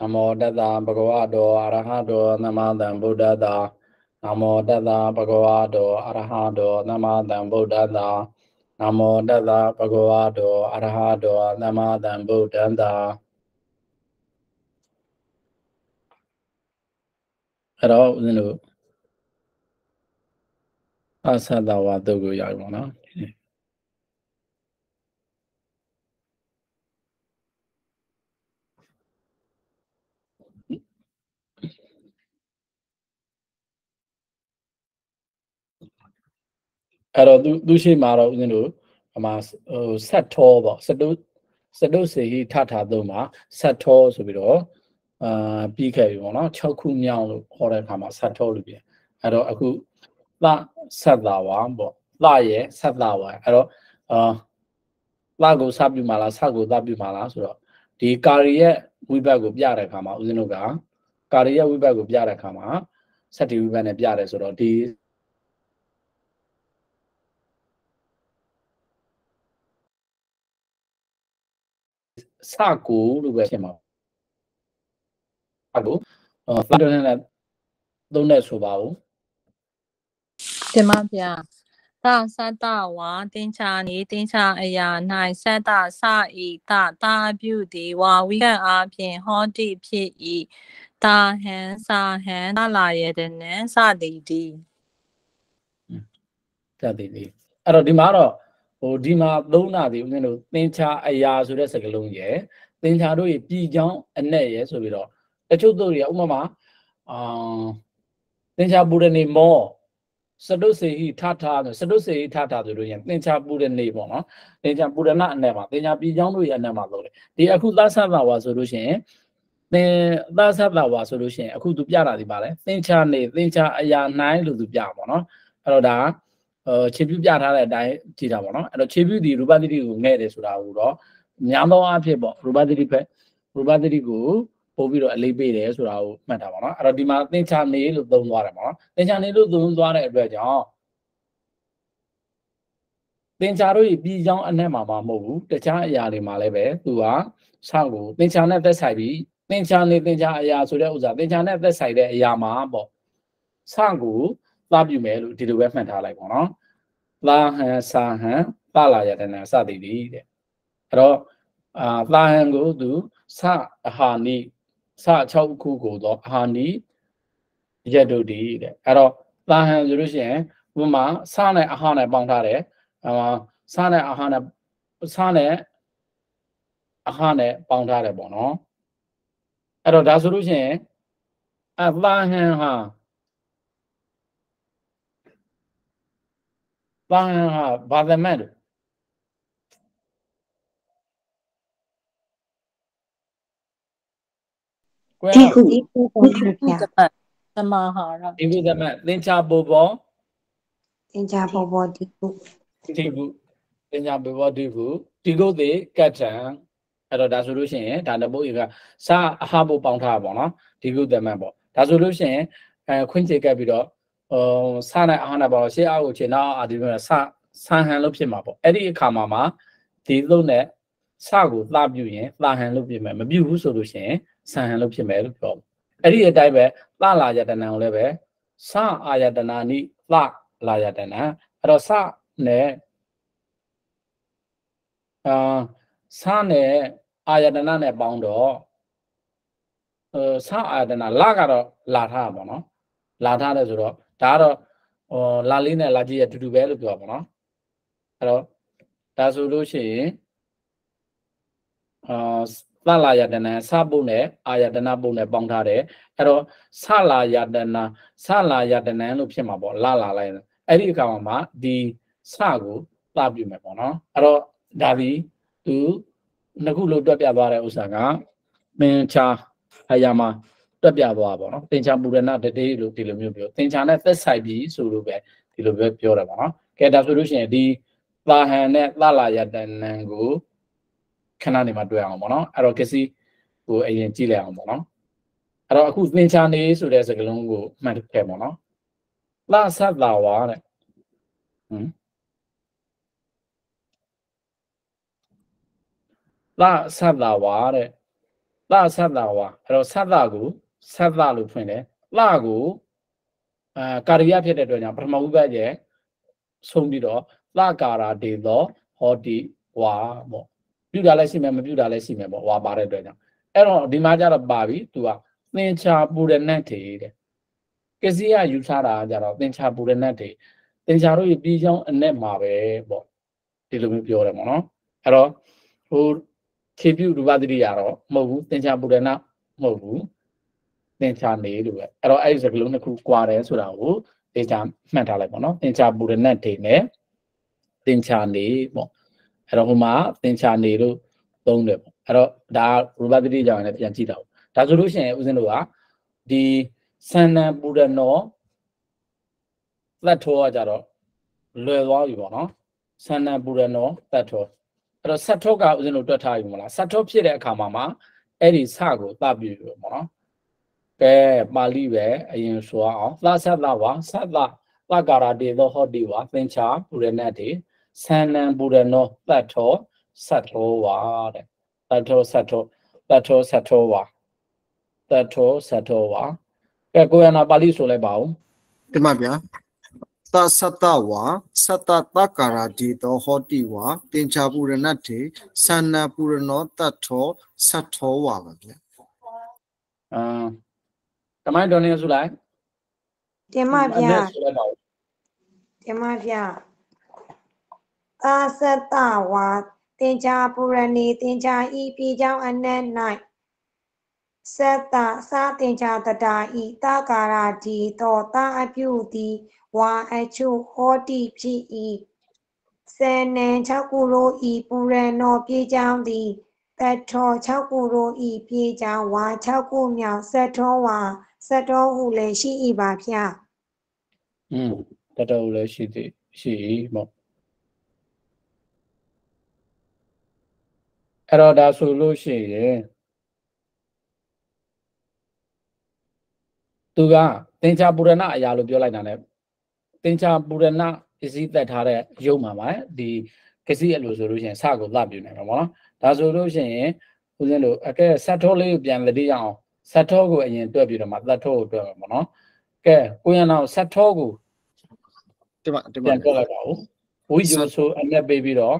နမောတတ္တဗုဒ္ဓဝါတောအရဟတောသမ္မာသမ္ဗုဒ္ဓတ္တနမောတတ္တဗုဒ္ဓဝါတောအရဟတောသမ္မာသမ္ဗုဒ္ဓတ္တနမောတတ္တဗုဒ္ဓဝါတောအရဟတောသမ္မာသမ္ဗုဒ္ဓတ္တအဲ့တော့ဦးဇင်းတို့အသတ္တဝါတုတ်ကိုရပြီပေါ့နော် အဲ့တော့သူသူရှိမှာတော့ဦးဇင်းတို့အမှာဟိုဆက်ထောပေါ့စတုစတုစေဟိထထသုံးမှာဆက်ထောဆိုပြီးတော့အာပြီးခဲ့ပြီပေါ့နော်6ခုမြောက်လို့ခေါ်တဲ့အခါမှာဆက်ထောလို့ပြန်အဲ့တော့အခုသဆက်တာဝါပေါ့သရဲ့ဆက်တာဝါအဲ့တော့အာသကိုစပြုမှာလားဆက်ကိုသပြုမှာလားဆိုတော့ဒီကာရီရဲ့ဝိဘတ်ကိုပြတဲ့အခါမှာဦးဇင်းတို့ကကာရီရဲ့ဝိဘတ်ကိုပြတဲ့အခါမှာစက်တီဝိဘတ်နဲ့ပြတယ်ဆိုတော့ဒီ စကိုလို့ပဲဖြစ်မှာအကိုဖတ်တယ်နဲ့သုံးတဲ့ဆိုပါဦးတင်ပါဗျာသာသတ္တဝါတင်ချာနေတင်ချာအရာ၌သတ္တစဤတတာပြုသည်ဝါဝိကအားဖြင့်ဟောတိဖြစ်၏တာဟံစာဟံသလာရတဲ့နံစသည်ဒီတတ်သေးသေးအဲ့တော့ဒီမှာတော့ ဟိုဒီမှာသုံးတာဒီဦးဇင်းတို့သင်္ချာအရာဆိုတဲ့စကားလုံးရယ်သင်္ချာတို့ရေပြည်ချောင်းအနဲ့ရယ်ဆိုပြီးတော့တချို့တို့တွေကဥပမာအာသင်္ချာပူရနေမောစတုစေဟိထထဆိုစတုစေဟိထထဆိုလို့ရင်သင်္ချာပူရနေပေါ့နော်သင်္ချာပူရဏအနဲ့မှာသင်္ချာပြည်ချောင်းတို့ရဲ့အနဲ့မှာလို့လေဒီအခုသသဘာဝဆိုလို့ရှိရင်သင်သသဘာဝဆိုလို့ရှိရင်အခုသူပြတာဒီပါလေသင်္ချာနေသင်္ချာအရာနိုင်လို့သူပြပါနော်အဲ့တော့ဒါအဲ ခြေပြုပြထားတဲ့အတိုင်းကြည့်တာပေါ့နော်အဲ့တော့ခြေပြုဒီရူပသတိကိုငဲ့တယ်ဆိုတာကိုတော့များသောအားဖြင့်ပေါ့ရူပသတိဖက်ရူပသတိကိုပို့ပြီးတော့အလေးပေးတယ်ဆိုတာကိုမှတ်တာပေါ့နော်အဲ့တော့ဒီမှာသင်္ချာနေလို့သုံးသွားတယ်ပေါ့နော်သင်္ချာနေလို့သုံးသွားတဲ့အတွက်ကြောင့်သင်္ချာတို့ဤပြည်ချောင်းအနက်မှာမဟုတ်ဘူးတခြားအရာတွေမှာလည်းပဲသူကဆောက်ကိုသင်္ချာနဲ့သက်ဆိုင်ပြီးသင်္ချာနေသင်္ချာအရာဆိုတဲ့ဥစ္စာသင်္ချာနဲ့သက်ဆိုင်တဲ့အရာမှာပေါ့ဆောက်ကိုသွားပြုမယ်လို့ဒီလိုပဲမှတ်ထားလိုက်ပေါ့နော် သာဟံစာဟံပလာယတနာစသည်ဒီတဲ့အဲ့တော့အာသာဟံကိုသူစအဟာနိစ6ခုကိုတော့အဟာနိယတုတိတဲ့အဲ့တော့သာဟံဆိုလို့ရှိရင်ဥပမာစနဲ့အဟာနဲ့ပေါင်းထားတယ်အာစနဲ့အဟာနဲ့စနဲ့အဟာနဲ့ပေါင်းထားတယ်ပေါ့နော်အဲ့တော့ဒါဆိုလို့ရှိရင်အသာဟံဟာ သာဟံဟာဘာသမတ်လို့ကွဲဒီတော့ခုဒီခုဗျာတမဟာရဒီကုသမတ်သင်္ချာပူပေါ်သင်္ချာပေါ်ပေါ်ဒီခုဒီကုသင်္ချာပူပေါ်ဒီကုဒီကုသေးကတ်ထံအဲ့တော့ဒါဆိုလို့ရှိရင်ဒါတပုတ်ကစာအဟဘုပေါင်းထားပါတော့ဒီကုသမတ်ပေါ့ဒါဆိုလို့ရှိရင်အဲခွင့်ချေကပ်ပြီးတော့ ဟိုစာနဲ့အဟနာပေါ့ရှေ့အောက်ကိုခြေနောက်အာဒီလိုဆဆန်ဟန်လို့ဖြစ်မှာပေါ့အဲ့ဒီအခါမှာမှာဒီလုံးနဲ့စကိုလှပြုရင်လှဟန်လို့ဖြစ်မယ်မပြုဘူးဆိုလို့ရှိရင်ဆန်ဟန်လို့ဖြစ်မယ်လို့ပြောတယ်အဲ့ဒီအတိုင်းပဲလှလာယတနာကိုလည်းပဲစအာယတနာနိလှလာယတနာအဲ့တော့စနဲ့အာစနဲ့အာယတနာနဲ့ပေါင်းတော့အဲစအာယတနာလကတော့လာထားတာပေါ့နော်လာထားတယ်ဆိုတော့ ဒါကတော့ဟောလာလေးနဲ့လာကြည့်ရတူတူပဲလို့ပြောပါတော့အဲ့တော့ဒါဆိုလို့ရှိရင်အာသလာယတနာစပုတ်နဲ့အာယတနာပုတ်နဲ့ပေါင်းထားတယ်အဲ့တော့ဆလာယတနာဆလာယတနာလို့ဖြစ်မှာပေါ့လာလာလိုက်အဲ့ဒီအခါမှာဒီစကိုသပြုမယ်ပေါ့နော်အဲ့တော့ဒါဒီသူနှစ်ခုလို့တွက်ပြသွားတဲ့ဥစ္စာကမင်းချာအရာမှာ တွက်ပြသွားပါတော့သင်္ချာပူရဏတတေးလို့ဒီလိုမျိုးပြောသင်္ချာနဲ့သက်ဆိုင်ပြီးဆိုလို့ပဲဒီလိုပဲပြောတယ်ပေါ့နော်ကဲဒါဆိုလို့ရှိရင်ဒီသာဟန်နဲ့သလာယတနံကိုခဏနေမှာတွေ့အောင်ပေါ့နော်အဲ့တော့ကစီကိုအရင်ကြည့်လိုက်အောင်ပေါ့နော်အဲ့တော့အခုသင်္ချာနေဆိုတဲ့စကားလုံးကိုမှတ်ခဲ့ပေါ့နော်လဆတ်တာဝါတဲ့ဟမ်လဆတ်တာဝါတဲ့လဆတ်တာဝါအဲ့တော့ဆတ်တာကို ဆတ်တာလို့ဖွင့်တယ်လကိုအာကာရိယဖြစ်တဲ့အတွက်ကြောင့်ပထမဥပတ်ရဲ့ဆုံးပြီးတော့လကာရာဒေသောဟောတိဝါပေါ့ပြုတာလည်းရှိမယ်မပြုတာလည်းရှိမယ်ပေါ့ဝါပါတဲ့အတွက်ကြောင့်အဲ့တော့ဒီမှာကျတော့ပါပြီသူကသင်္ချာပူရဏတ်ထေတဲ့ကစီယယူထားတာကျတော့သင်္ချာပူရဏတ်ထေသင်္ချာတို့ရဲ့ပြီးချောင်းအ내မှာပဲပေါ့ဒီလိုမျိုးပြောတယ်ပေါ့နော်အဲ့တော့ဟိုခေပြုရူပသတိရတော့မဟုတ်ဘူးသင်္ချာပူရဏမဟုတ်ဘူး သင်္ချာနေလို့ပဲအဲ့တော့အဲ့ဒီစကလုံးတစ်ခုကွာတယ်ဆိုတာကိုသင်္ချာမှတ်ထားလိုက်ပေါ့နော်သင်္ချာပူရဏတ်ထေနဲ့သင်္ချာနေပေါ့အဲ့တော့ဟိုမှာသင်္ချာနေလို့သုံးတယ်ပေါ့အဲ့တော့ဒါရူပသတိကြောင့်လည်းပြန်ကြည့်တော့ဒါဆိုလို့ရှိရင်ဦးဇင်းတို့ကဒီသန္နံပူရနောသတ်ထောကကြတော့လွယ်သွားပြီပေါ့နော်သန္နံပူရနောသတ်ထောအဲ့တော့ဆက်ထောကဦးဇင်းတို့တွက်ထားပြီမလားဆက်ထောဖြစ်တဲ့အခါမှာမှာအဲ့ဒီစကိုသတ်ပြီပေါ့နော် ကဲပါဠိပဲအရင်ဆိုအောင်သသသဝါသသသကာရတေသောဟောတိဝါသင်္ချာပူရဏတ်တေသန္နံပူရနောသတ်ထောဆက်ထောဝါတဲ့သတ်ထောဆက်ထောသတ်ထောဆက်ထောဝါသတ်ထောဆက်ထောဝါကဲကိုရနာပါဠိဆိုလိုက်ပါဦးဒီမှာဗျာသသတ္တဝါသတ္တတက္ကာရာဒီတောဟောတိဝါတင်ချာပူရဏတ်တေသန္နာပူရနောတတ်ထောသတ်ထောဝါပါဗျာအ မ်တမိုင်းတော်နေဆိုလိုက်တင်မဗျာအနဲ့ဆိုလိုက်ပါဦးတင်မဗျာသာသတ္တဝါတင်ချာပူရဏီတင်ချာဤပြေကြောင်းအနက်၌သတ္တသာတင်ချာတတာဤတာကာရာဒီတောတာအပြုသည်ဝါအချုဟောတိဖြစ်ဤစေနံ၆ခုလိုဤပူရနောပြေကြောင်းသည်တထော၆ခုလိုဤပြေကြောင်းဝါ၆ခုမြောက်ဆက်ထောဝါ ဆက်ထောဟုလည်းရှိ၏ပါဗျာ อืมတတော်လည်းရှိသေးရှိပေါ့အဲ့တော့ဒါဆိုလို့ရှိရင်သူကသင်္ချာပူရဏအရာလို့ပြောလိုက်တာ ਨੇ သင်္ချာပူရဏပစ္စည်းသက်ထားတဲ့ရုပ်မှာပါဒီကစီအလိုဆိုလို့ရှိရင်စကိုသပြနေမှာပေါ့နော်ဒါဆိုလို့ရှိရင်ဦးဇင်းတို့အကဲဆက်ထောလေးကိုပြန်သတိရအောင် ဆက်ထောကိုအရင်တွက်ပြီးတော့မှသက်ထောကိုတွက်မှာပေါ့နော်ကဲကိုရနာဆက်ထောကိုဒီမှာဒီပြမှာန်တွက်လိုက်ပါဦးဝိဇ္ဇိုဆိုအနဲ့ပေးပြီးတော့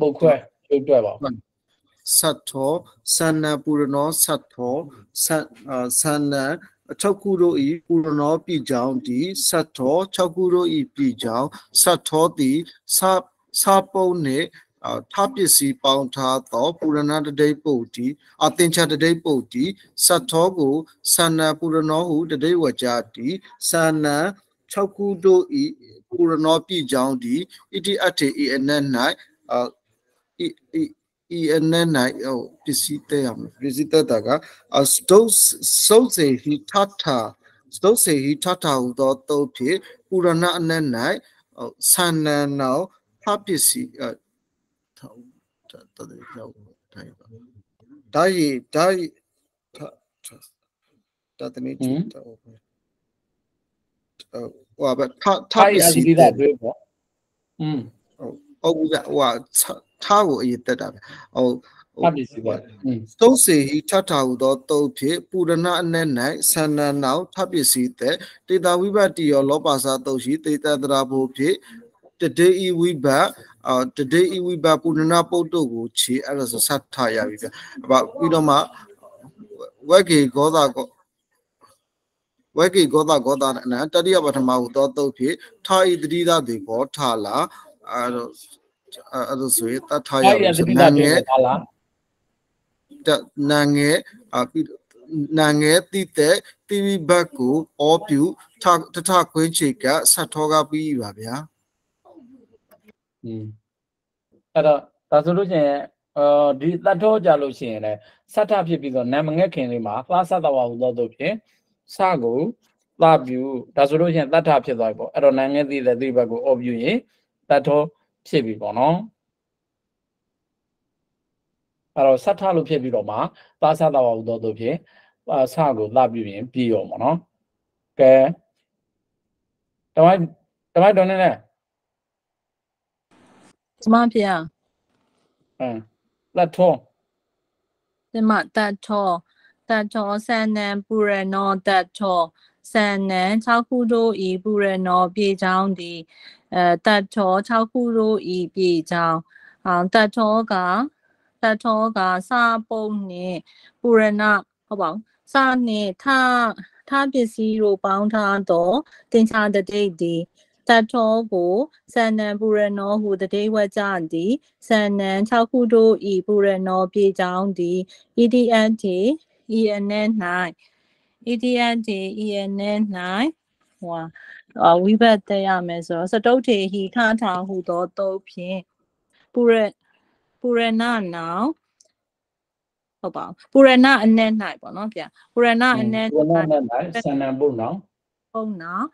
ပုတ်ခွဲရုပ်တွက်ပါဦးသတ်ထောသန္နာပူရနောသတ်ထောသတ်အာသန္နာ၆ခုတို့ဤပူရနောပြီကြောင်းဒီသတ်ထော၆ခုတို့ဤပြီကြောင်းသတ်ထောသည်သသပုံနှင့်အာ ထပစ္စည်းပေါင်းထားသောပူရဏတတိတ်ပုတ်တီအသင်္ချတတိတ်ပုတ်တီသတ်ထောကိုသန္နာပူရနောဟုတတိတ်ဝကြတီသန္နာ၆ခုတို့ဤပူရနောပြီကြောင်းဒီဣတိအထေဤအနက်၌အာဤဤဤအနက်၌ဟိုပစ္စည်းတဲ့ရမယ်ပစ္စည်းတဲ့တာကအစတုစုံစေဟိထထစတုစေဟိထထဟူသောတုတ်ဖြင့်ပူရဏအနက်၌ဟိုဆန္နနောဖပစ္စည်းအထော တော်တော်ကြောက်တိုင်းပါဒါရီဒါရီဒါတမီတော့ဟိုဘာထားထားပစ္စည်းတွေတွေ့ပေါ့อืมဟုတ်ဟုတ်ကဟိုထားကိုအရေးတက်တာပဲဟိုဟုတ်ပြီစီပါသုတ်စေဟိထထာဟုသောတုတ်ဖြင့်ပူရဏအနဲ့၌ဆန္ဒနောထပစ္စည်းတဲ့တေတာဝိဘတိယောလောပါစာတုတ်ရှိတေတတရာဘုဖြင့်တတေဤဝိဘတ် အာတတေဤဝိဘတ်ပူရဏပုတ်တုတ်ကိုခြေအဲ့ဒါဆိုစတ်ထရပြီဗျအပပြီးတော့မှဝက်ကေဂောတာကောဝက်ကေဂောတာဂောတာအနတတိယပထမဟုသောတုတ်ဖြင့်ထာဤတတိယတေဘောထလာအဲ့တော့အဲ့ဒါဆိုရင်တတ်ထရထိုင်ပြီအစီဆိုဒီနာတာတွေးငယ်ပါလားတနာငယ်အပြီးနာငယ်တိတဲ့တီဗီဘတ်ကိုအောပြူထတထခွင်းချေကဆက်ထောကပြီးပါဗျာอืม အဲ့တော့ဒါဆိုလို့ရှိရင်အော်ဒီတတ်ထောကြလို့ရှိရင်လည်းစတ်ထဖြစ်ပြီးတော့နာမငက်ခင်လေးမှာသွားစတ်တော်ဟူသောတို့ဖြင့်စကိုသပြူဒါဆိုလို့ရှိရင်တတ်ထဖြစ်သွားပြီပေါ့အဲ့တော့နာငက်သိတဲ့သိဘက်ကိုအော်ပြူရင်တတ်ထောဖြစ်ပြီပေါ့နော်အဲ့တော့စတ်ထလို့ဖြစ်ပြီးတော့မှသွားစတ်တော်ဟူသောတို့ဖြင့်အာစကိုသပြူရင်ပြီးရောပေါ့နော်ကဲတမိုင်းတမိုင်းတော်နေလဲ 怎么变？嗯，那错。怎么大错？大错三南不然喏，大错三南超库多一不然喏，别张的。呃，大错超库多一别张，啊，大错个，大错个三包呢，不然那好不好？三呢，他他别是肉包他多，等下的对的。 နှင့်ထထပစ္စည်းတို့ပေါင်းထားသောတင်ချာတတိတ်သည်တတ်ထောကိုဆန္နံပူရနောဟုတတိဝကြသည်ဆန္နံ6ခုတို့ဤပူရနောပြေချောင်းသည် EDNT ENN ၌ EDNT ENN ၌ဟွာအဝိဘတ်တက်ရမယ်ဆိုတော့စတုတ်ထေဟိထထဟုသောတုတ်ဖြင့်ပူရပူရဏနောင်ဟုတ်ပါဘူးပူရဏအ내၌ပေါ့နော်ဗျာပူရဏအ내ဘုရားနဲ့နိုင်ဆန္ဒပုတ်နော်ပုံနောင်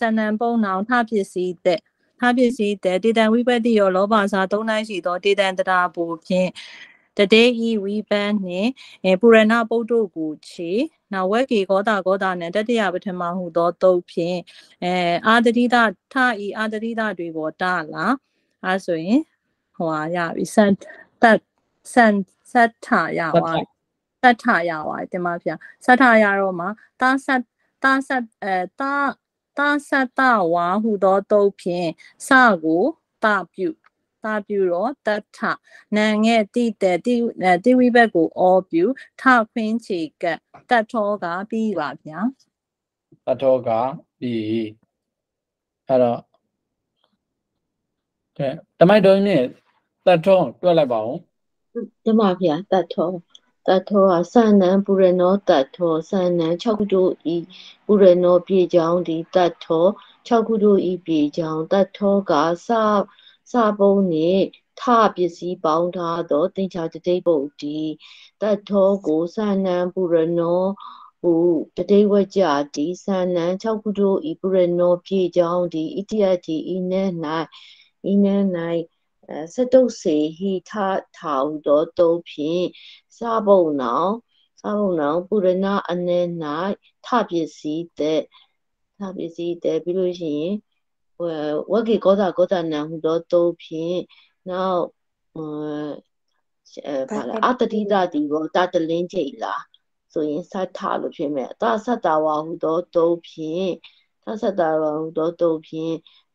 ဇဏံပုံနောင်ထပစ္စည်းတဲ့ထပစ္စည်းတဲ့တေတံဝိပတ္တိရောလောဘစာသုံးတိုင်းရှိသောတေတံတရာပူဖြင့်တတေဤဝိပန်းနှင့်အဲပုရဏပုတ်တို့ကိုခြေနောက်ဝက်ကေကောတာကောတာနဲ့တတိယပထမဟုသောတုတ်ဖြင့်အဲအာတတိတထဤအာတတိတတွေပေါ်တလာအဲဆိုရင်ဟိုဟာရပြီစတ်တက်စန်စတ်ထရပါစတ်ထရပါတင်ပါဗျာစတ်ထရတော့မှာတာစတ်တာစတ်အဲတာ တာစတ္တဝါဟုသောတုတ်ဖြင့်စကိုတပြုတာပြုတော့တထနာငဲ့တိတဲ့တိတိဝိဘက်ကိုအောပြုထခွင်းချေကတတ်ထောကပြီးပါဗျာတထောကပြီးအဲ့တော့ကဲတမိုက်တော်ကြီးနဲ့တထောတွက်လိုက်ပါဦးဓမ္မဗျာတတ်ထော တတ်ထောဟာစန္နံပူရနောတတ်ထောစန္နံ6ခုတို့ဤပူရနောပြေကြောင်းဒီတတ်ထော6ခုတို့ဤပြေကြောင်းတတ်ထောကစစပုံနှင့်ထပစ္စည်းပေါင်းထားသောသင်္ချာတတိပုတ်ဒီတတ်ထောကိုစန္နံပူရနောဟုတတိဝကြဒီစန္နံ6ခုတို့ဤပူရနောပြေကြောင်းဒီဣတိယတိဤနဲ့၌ဤနဲ့၌ စတုတ်စေဟိထထာဟုသောတုံးဖြင့်စာပုံနောင်စာပုံနောင်ပုရဏအနေ၌ထပစ္စည်းတဲ့ထပစ္စည်းတဲ့ပြီးလို့ရှိရင်ဝဂေကောတာကောတာနံဟုသောတုံးဖြင့်နောက်အဲဘာလဲအတတိတတိဘောတတလင်းချိတ်လားဆိုရင်စထလို့ဖြစ်မယ်အတသတ္တဝါဟုသောတုံးဖြင့်သသတ္တဝါဟုသောတုံးဖြင့်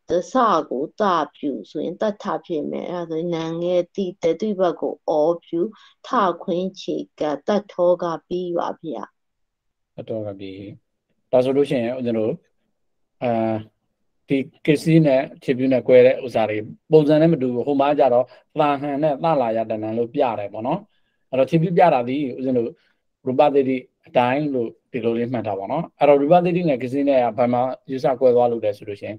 သစကိုတပြုဆိုရင်တတ်ထဖြစ်မယ်အဲဒါဆိုရင်နံငယ်တိတတိဘက်ကိုအောပြုထခွင်းချေကတတ်ထောကပြီးပါဗျာတထောကပြီးဒါဆိုလို့ရှိရင်ဦးဇင်းတို့အာဒီကစ္စည်းနဲ့ခြေပြူးနဲ့꿰တဲ့ဥစ္စာတွေပုံစံနဲ့မတူဘူးဟိုမှာကြတော့သာဟန်နဲ့သလာရတဏံလို့ပြတယ်ပေါ့နော်အဲ့တော့ခြေပြူးပြတာဒီဦးဇင်းတို့ရူပသတိအတိုင်းလို့ဒီလိုလေးမှတ်ထားပါနော်အဲ့တော့ရူပသတိနဲ့ကစ္စည်းနဲ့ဘာမှယူဆ꿰သွားလို့လဲဆိုလို့ရှိရင်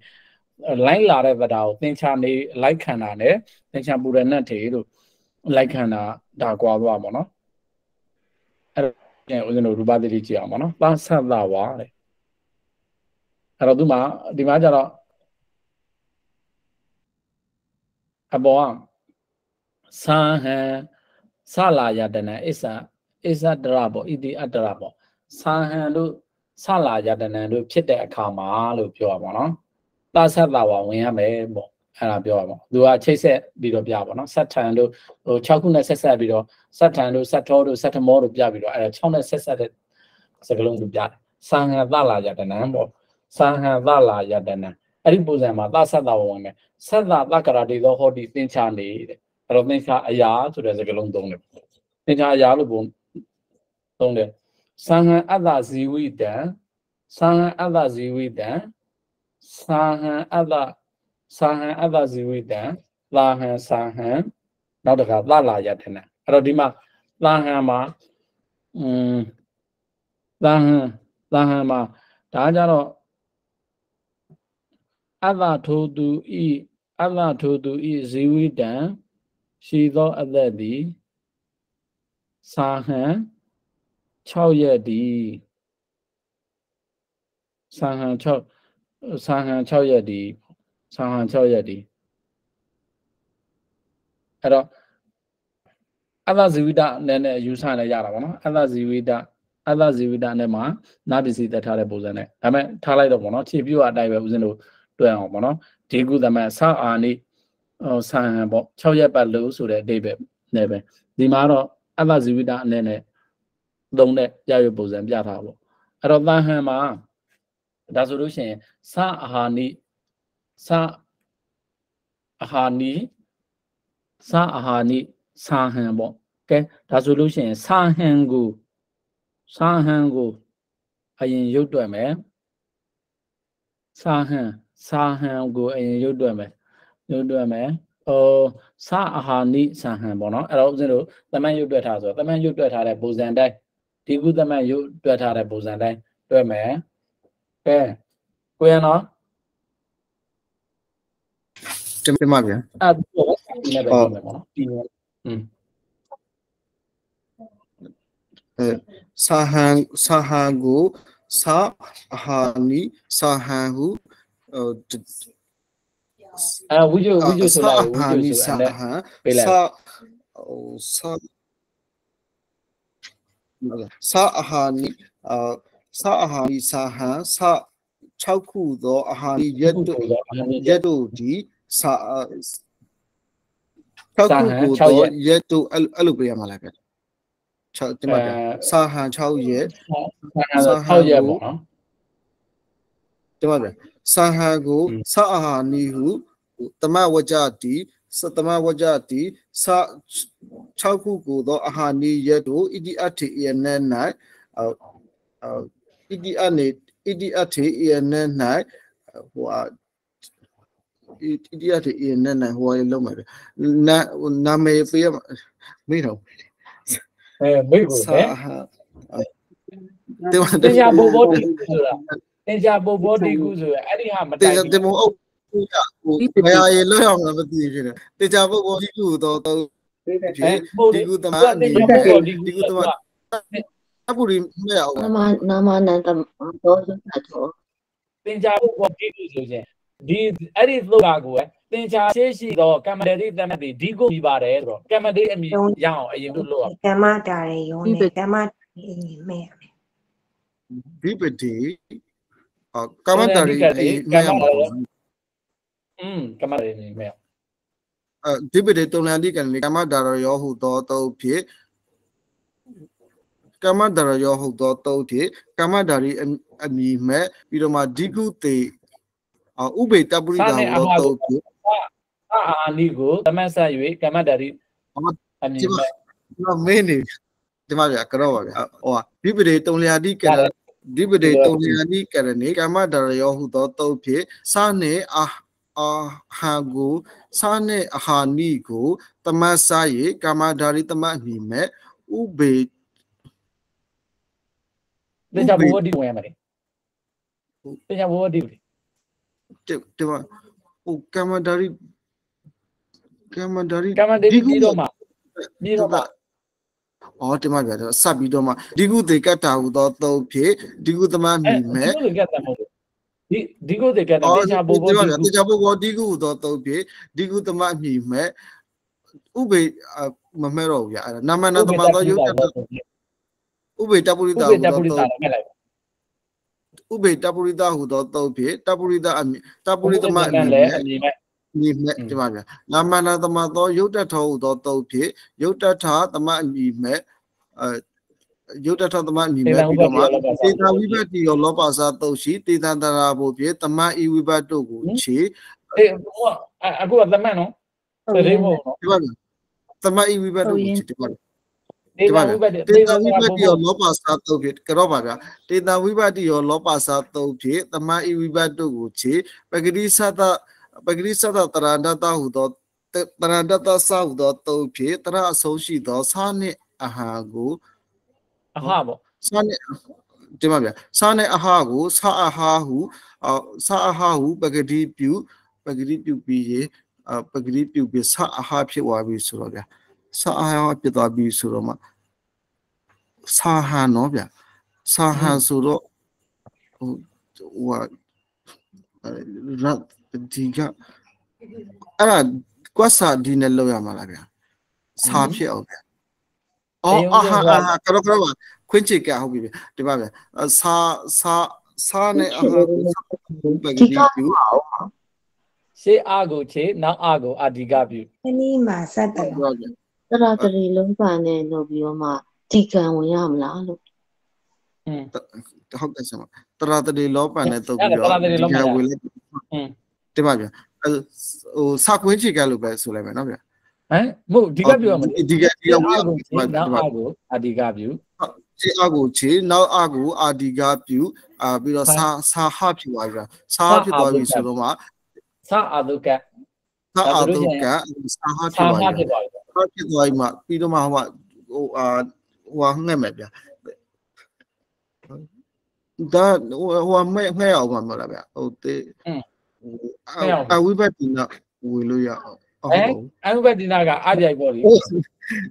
လိုက်လာတဲ့ဗတာကိုသင်္ချာနေလိုက်ခံတာနဲ့သင်္ချာပူရဏတ်ထေလို့လိုက်ခံတာဒါကွာသွားပါတော့အဲ့တော့ဦးဇင်းတို့ရူပသတိကြည့်အောင်ပါနော်သာသတ္တဝါတဲ့အဲ့တော့ဒီမှာဒီမှာကျတော့အပေါ်ကသာဟံဆလာယတနာအစ္ဆအစ္ဆတရပေါ့ဣတိအတ္တရပေါ့သာဟံတို့ဆလာယတနာတို့ဖြစ်တဲ့အခါမှာလို့ပြောရပါတော့ သာသတ္တဝါဝင်ရမယ်ပေါ့အဲ့ဒါပြောရပါသူကချိတ်ဆက်ပြီးတော့ပြပါတော့ဆက်ထန်တို့ဟို6ခုနဲ့ဆက်ဆက်ပြီးတော့ဆက်ထန်တို့ဆက်ထောတို့ဆက်ထမောတို့ပြပြီးတော့အဲ့ဒါ6နဲ့ဆက်ဆက်တဲ့စကလုံးသူပြတယ်သံဃာသလာယတနံပေါ့သံဃာသလာယတနံအဲ့ဒီပုံစံမှာသသတ္တဝဝင်မယ်ဆက်သာတက္ကရာတေသောဟောတိသင်္ချာနေတဲ့အဲ့တော့သင်္ချာအရာဆိုတဲ့စကလုံးသုံးတယ်သင်္ချာအရာလို့ပုံသုံးတယ်သံဃာအတ္တဇီဝိတံသံဃာအတ္တဇီဝိတံ သာဟံအတ္တသာဟံအတ္တဇီဝိတံလာဟံသာဟံနောက်တစ်ခါသလာယတနာအဲ့တော့ဒီမှာလာဟံမှာอืมလာဟံလာဟံမှာဒါကြတော့အတ္တထိုသူဤအတ္တထိုသူဤဇီဝိတံရှိသောအသက်သည်သာဟံ6ရက်သည်သာဟံ6 ဆာဟန်6ရက်ဒီဆာဟန်6ရက်ဒီအဲ့တော့အတ္တဇီဝိတနဲ့နဲ့ယူဆနဲ့ရတာပေါ့နော်အတ္တဇီဝိတအတ္တဇီဝိတနဲ့မှာနာပစ္စည်းတက်ထားတဲ့ပုံစံနဲ့ဒါပေမဲ့ထားလိုက်တော့ပေါ့နော်ခြေပြူအတိုင်းပဲဦးဇင်းတို့တွေ့အောင်ပေါ့နော်ဒီကုသမန်ဆာအာနိဟိုဆာဟန်ပေါ့6ရက်ပတ်လို့ဆိုတဲ့အဓိပ္ပာယ်နဲ့ပဲဒီမှာတော့အတ္တဇီဝိတအနေနဲ့သုံးတဲ့ရရွပုံစံပြထားပေါ့အဲ့တော့တန်ဟန်မှာ ဒါဆိုလို့ရှိရင်စအာဟာနိစအာဟာနိစအာဟာနိစာဟန်ပေါ့ကဲဒါဆိုလို့ရှိရင်စာဟန်ကိုစာဟန်ကိုအရင်ရုပ်တွက်မယ်စာဟန်စာဟန်ကိုအရင်ရုပ်တွက်မယ်ရုပ်တွက်မယ်ဟိုစာအာဟာနိစာဟန်ပေါ့နော်အဲ့တော့ဦးဇင်းတို့သမန်ရုပ်တွက်ထားဆိုတော့သမန်ရုပ်တွက်ထားတဲ့ပုံစံတိုင်းဒီကုသမန်ရုပ်တွက်ထားတဲ့ပုံစံတိုင်းတွက်မယ် ကဲကိုရနော်တင်ပါဗျာအဲ့ဒါဒီနဲ့ပဲပြင်မယ်ပေါ့နော်ဒီနဲ့อืมစာဟန်စာဟန်ကိုစာဟာနီစာဟန်ဟုဟိုအဲဝိဇ္ဇဝိဇ္ဇဆိုလိုက်ဝိစာဇ္ဇနီဆိုစာအဲ့ဟန်ပေးလိုက်စာဟိုစာစာဟာနီအာ စာဟာနီစာဟန်စာ6ခုသောအာဟာနီရက်တို့ရက်တို့ဒီစာ6ခုကိုတော့ရက်တို့အဲ့အဲ့လိုပြရမှာလားဗျ6တင်ပါဗျစာဟန်6ရက်ဆောက်ရက်ပေါ့နော်တင်ပါဗျစာဟန်ကိုอืมစာအာဟာနီဟုတမဝကြတိစတမဝကြတိစာ6ခုကိုတော့အာဟာနီရက်တို့ဣတိအထေယနေ၌ အောဣတိအနေဣတိအထေယနေ၌ဟိုဟာဣတိအထေယနေ၌ဟိုဟာလုံးမှာနာနာမေပေးရမေးတော့အဲမိတ်ကိုစာလေဟာတင်ပါတင်ကြဘောဘောတီဆိုတာတင်ကြဘောဘောတီကူဆိုရအဲ့ဒီဟာမတေတိုင်တေမအုပ်ဟိုဘယ်အရေးလောက်အောင်လည်းမသိဖြစ်နေတေချာပုတ်ဘောဒီကူတော့တော့အဲပို့ဒီဒီကူကူတတမမအအနီနီးးပဲပဲဒီဒီကူကူတတမမ အပူရီမရအောင်နာမနာမနန္တသောဇတ်တော်တင်ကြဘောတီကူဆိုရင်ဒီအဲ့ဒီသုတာကိုတင်ချာရှိရှိတော့ကမ္မတေတမတိဒီကိုပြီးပါတယ်ဆိုတော့ကမ္မတေအမိရအောင်အရင်တို့လို့ကမ္မတာရေယောနဲ့ကမ္မတာရေအင်းမဲ့ရမယ်ဒီပတိအကမ္မတာရီမရမှာอืมကမ္မတေနေမဲ့အဲဒီပတိတုံလန်ဒီကန်လေကမ္မတာရောဟုတော့တော့ဖြစ် ကမ္မတာရောဟုတော့တော့ဖြစ်ကမ္မတာရီအမီမဲ့ပြီးတော့မှဒီကုတေဥပေတပုရိတာတော့တော့ဖြစ်အာအာနီကိုသမတ်ဆက်၍ကမ္မတရီအမြင်မဲ့တော့မင်းနေဒီမှာဗျာကတော့ပါဗျာဟိုဒီပတိတုံလျာတိကရဒီပတိတုံလျာတိကရနေကမ္မတာရောဟုတော့တော့ဖြစ်စာနေအာအာဟာကိုစာနေအာဟာနီကိုတမတ်စာရေကာမဓာရီတမတ်အမိမဲ့ဥပေ တင်ကြဘောဒီဝင်ရမယ်တင်ကြဘောဒီဒီမှာဟိုကာမဓာရီကာမဓာရီကမ္မတရီပြီးတော့မှပြီးတော့မှအော်ဒီမှာဗျာစပ်ပြီးတော့မှဒီကုတေကတ္တာဟုတော့တော့ဖြစ်ဒီကုတမတ်အမိမဲ့ဒီကိုကတ်တယ်မဟုတ်ဒီဒီကိုတကတ်တယ်တင်ကြဘောဘောဒီမှာဒီတေချာဘောဘောဒီကုတော့တော့ဖြစ်ဒီကုတမတ်အမိမဲ့ဥပေမမဲတော့ဗျာအဲ့နာမနာတမတော့ယုတ်တ ဥပေတပုရိဥတာပ္ပဟုတတော့ပုရိသတော့မဲ့လိုက်ဥပေတပုရိတာဟုတော့တော့ဖြစ်တပုရိတာအမိတပုရိတမအမိလည်းမဲ့အမြင်မဲ့ညီမဲ့ဒီမှာဗျာနာမနာသမသောယုတ်တထောဟုသောတုတ်ဖြစ်ယုတ်တထသမအညီမဲ့အဲယုတ်တထသမအညီမဲ့ပြီးတော့မှတေတာဝိဘတ်တိရောလောပါစာတုတ်ရှိတေတန္တရာဘုဖြစ်တမဤဝိဘတ်တို့ကိုခြေအေးဟိုအခုကသမတ်နော်တရေမို့နော်ဒီမှာတမဤဝိဘတ်တို့ကိုခြေဒီမှာဒေ တာဝိပတ္တိတေတာဝိဘတ်တိရောလောပါစာတုတ်ဖြစ်ကြောပါဗျာတေတာဝိဘတ်တိရောလောပါစာတုတ်ဖြစ်တမဤဝိဘတ်တို့ကိုခြေပဂတိသတပဂတိသတတရန္တတဟုသောတရန္တတသဟုသောတုတ်ဖြစ်တရအဆုံးရှိသောစာနှင့်အဟာကိုအဟာပေါ့စာနဲ့ဒီမှာဗျာစာနဲ့အဟာကိုစာအဟာဟုအော်စာအဟာဟုပဂတိပြုပဂတိပြုပြီးရေအပဂတိပြုပြီးစာအဟာဖြစ်သွားပြီဆိုတော့ဗျာ စာအဟာဖြစ်သွားပြီဆိုတော့မှစာဟန်နော်ဗျာစာဟန်ဆိုတော့ဟိုဟိုရတ်ဒီကအဲ့ဒါကွက်စာဒီနဲ့လောက်ရမှာလားဗျာစာဖြစ်အောင်ဗျာအော်အာဟာအာကတော့ကတော့ခွင့်ချစ်ကဟုတ်ပြီဒီပါဗျစာစာစာနဲ့အာဟာကိုပဂဒီတိကပြုရှေးအာကိုခြေနောက်အာကိုအာဒီကပြုအနီးမှာစက်တယ်ဟု တရတရီလုံးပန်နဲ့လုပ်ပြီးတော့မှတီကံဝင်ရမလားလို့အင်းဟုတ်ကဲ့ဆရာတရတရီလောပန်နဲ့တုတ်ပြီးတော့တီကံဝင်လိုက်အင်းတင်ပါဗျာဟိုစာခွင်းချေကလို့ပဲဆိုလိုက်မယ်နော်ဗျာဟမ်မဟုတ်ဒီကပြောရမယ်ဒီကဒီကဝင်ရမယ်နောက်အားကိုအဒီကပြုဟုတ်ခြေအားကိုခြေနောက်အားကိုအာဒီကပြုအာပြီးတော့စာစာဟဖြစ်သွားပြီဗျာစာဖြစ်သွားပြီဆိုတော့မှစာအာဒုကတ် စာအာတုကစာဟဖြစ်စာသွားဟာပြီဖြစ်သွားပြီဟာဖြစ်သွားပြီမှပြီးတော့မှဟိုဟိုအာဟိုငှက်မယ်ဗျာဒါဟိုဟိုမဲ့ငှက်အောင်မှာမဟုတ်လားဗျာဟိုတေးအဝိဘတ်ဒီနာဝေလို့ရအောင်ဟုတ်ဟုတ်အနုဘဒိနာကအာကြိုက်ပေါ့လေ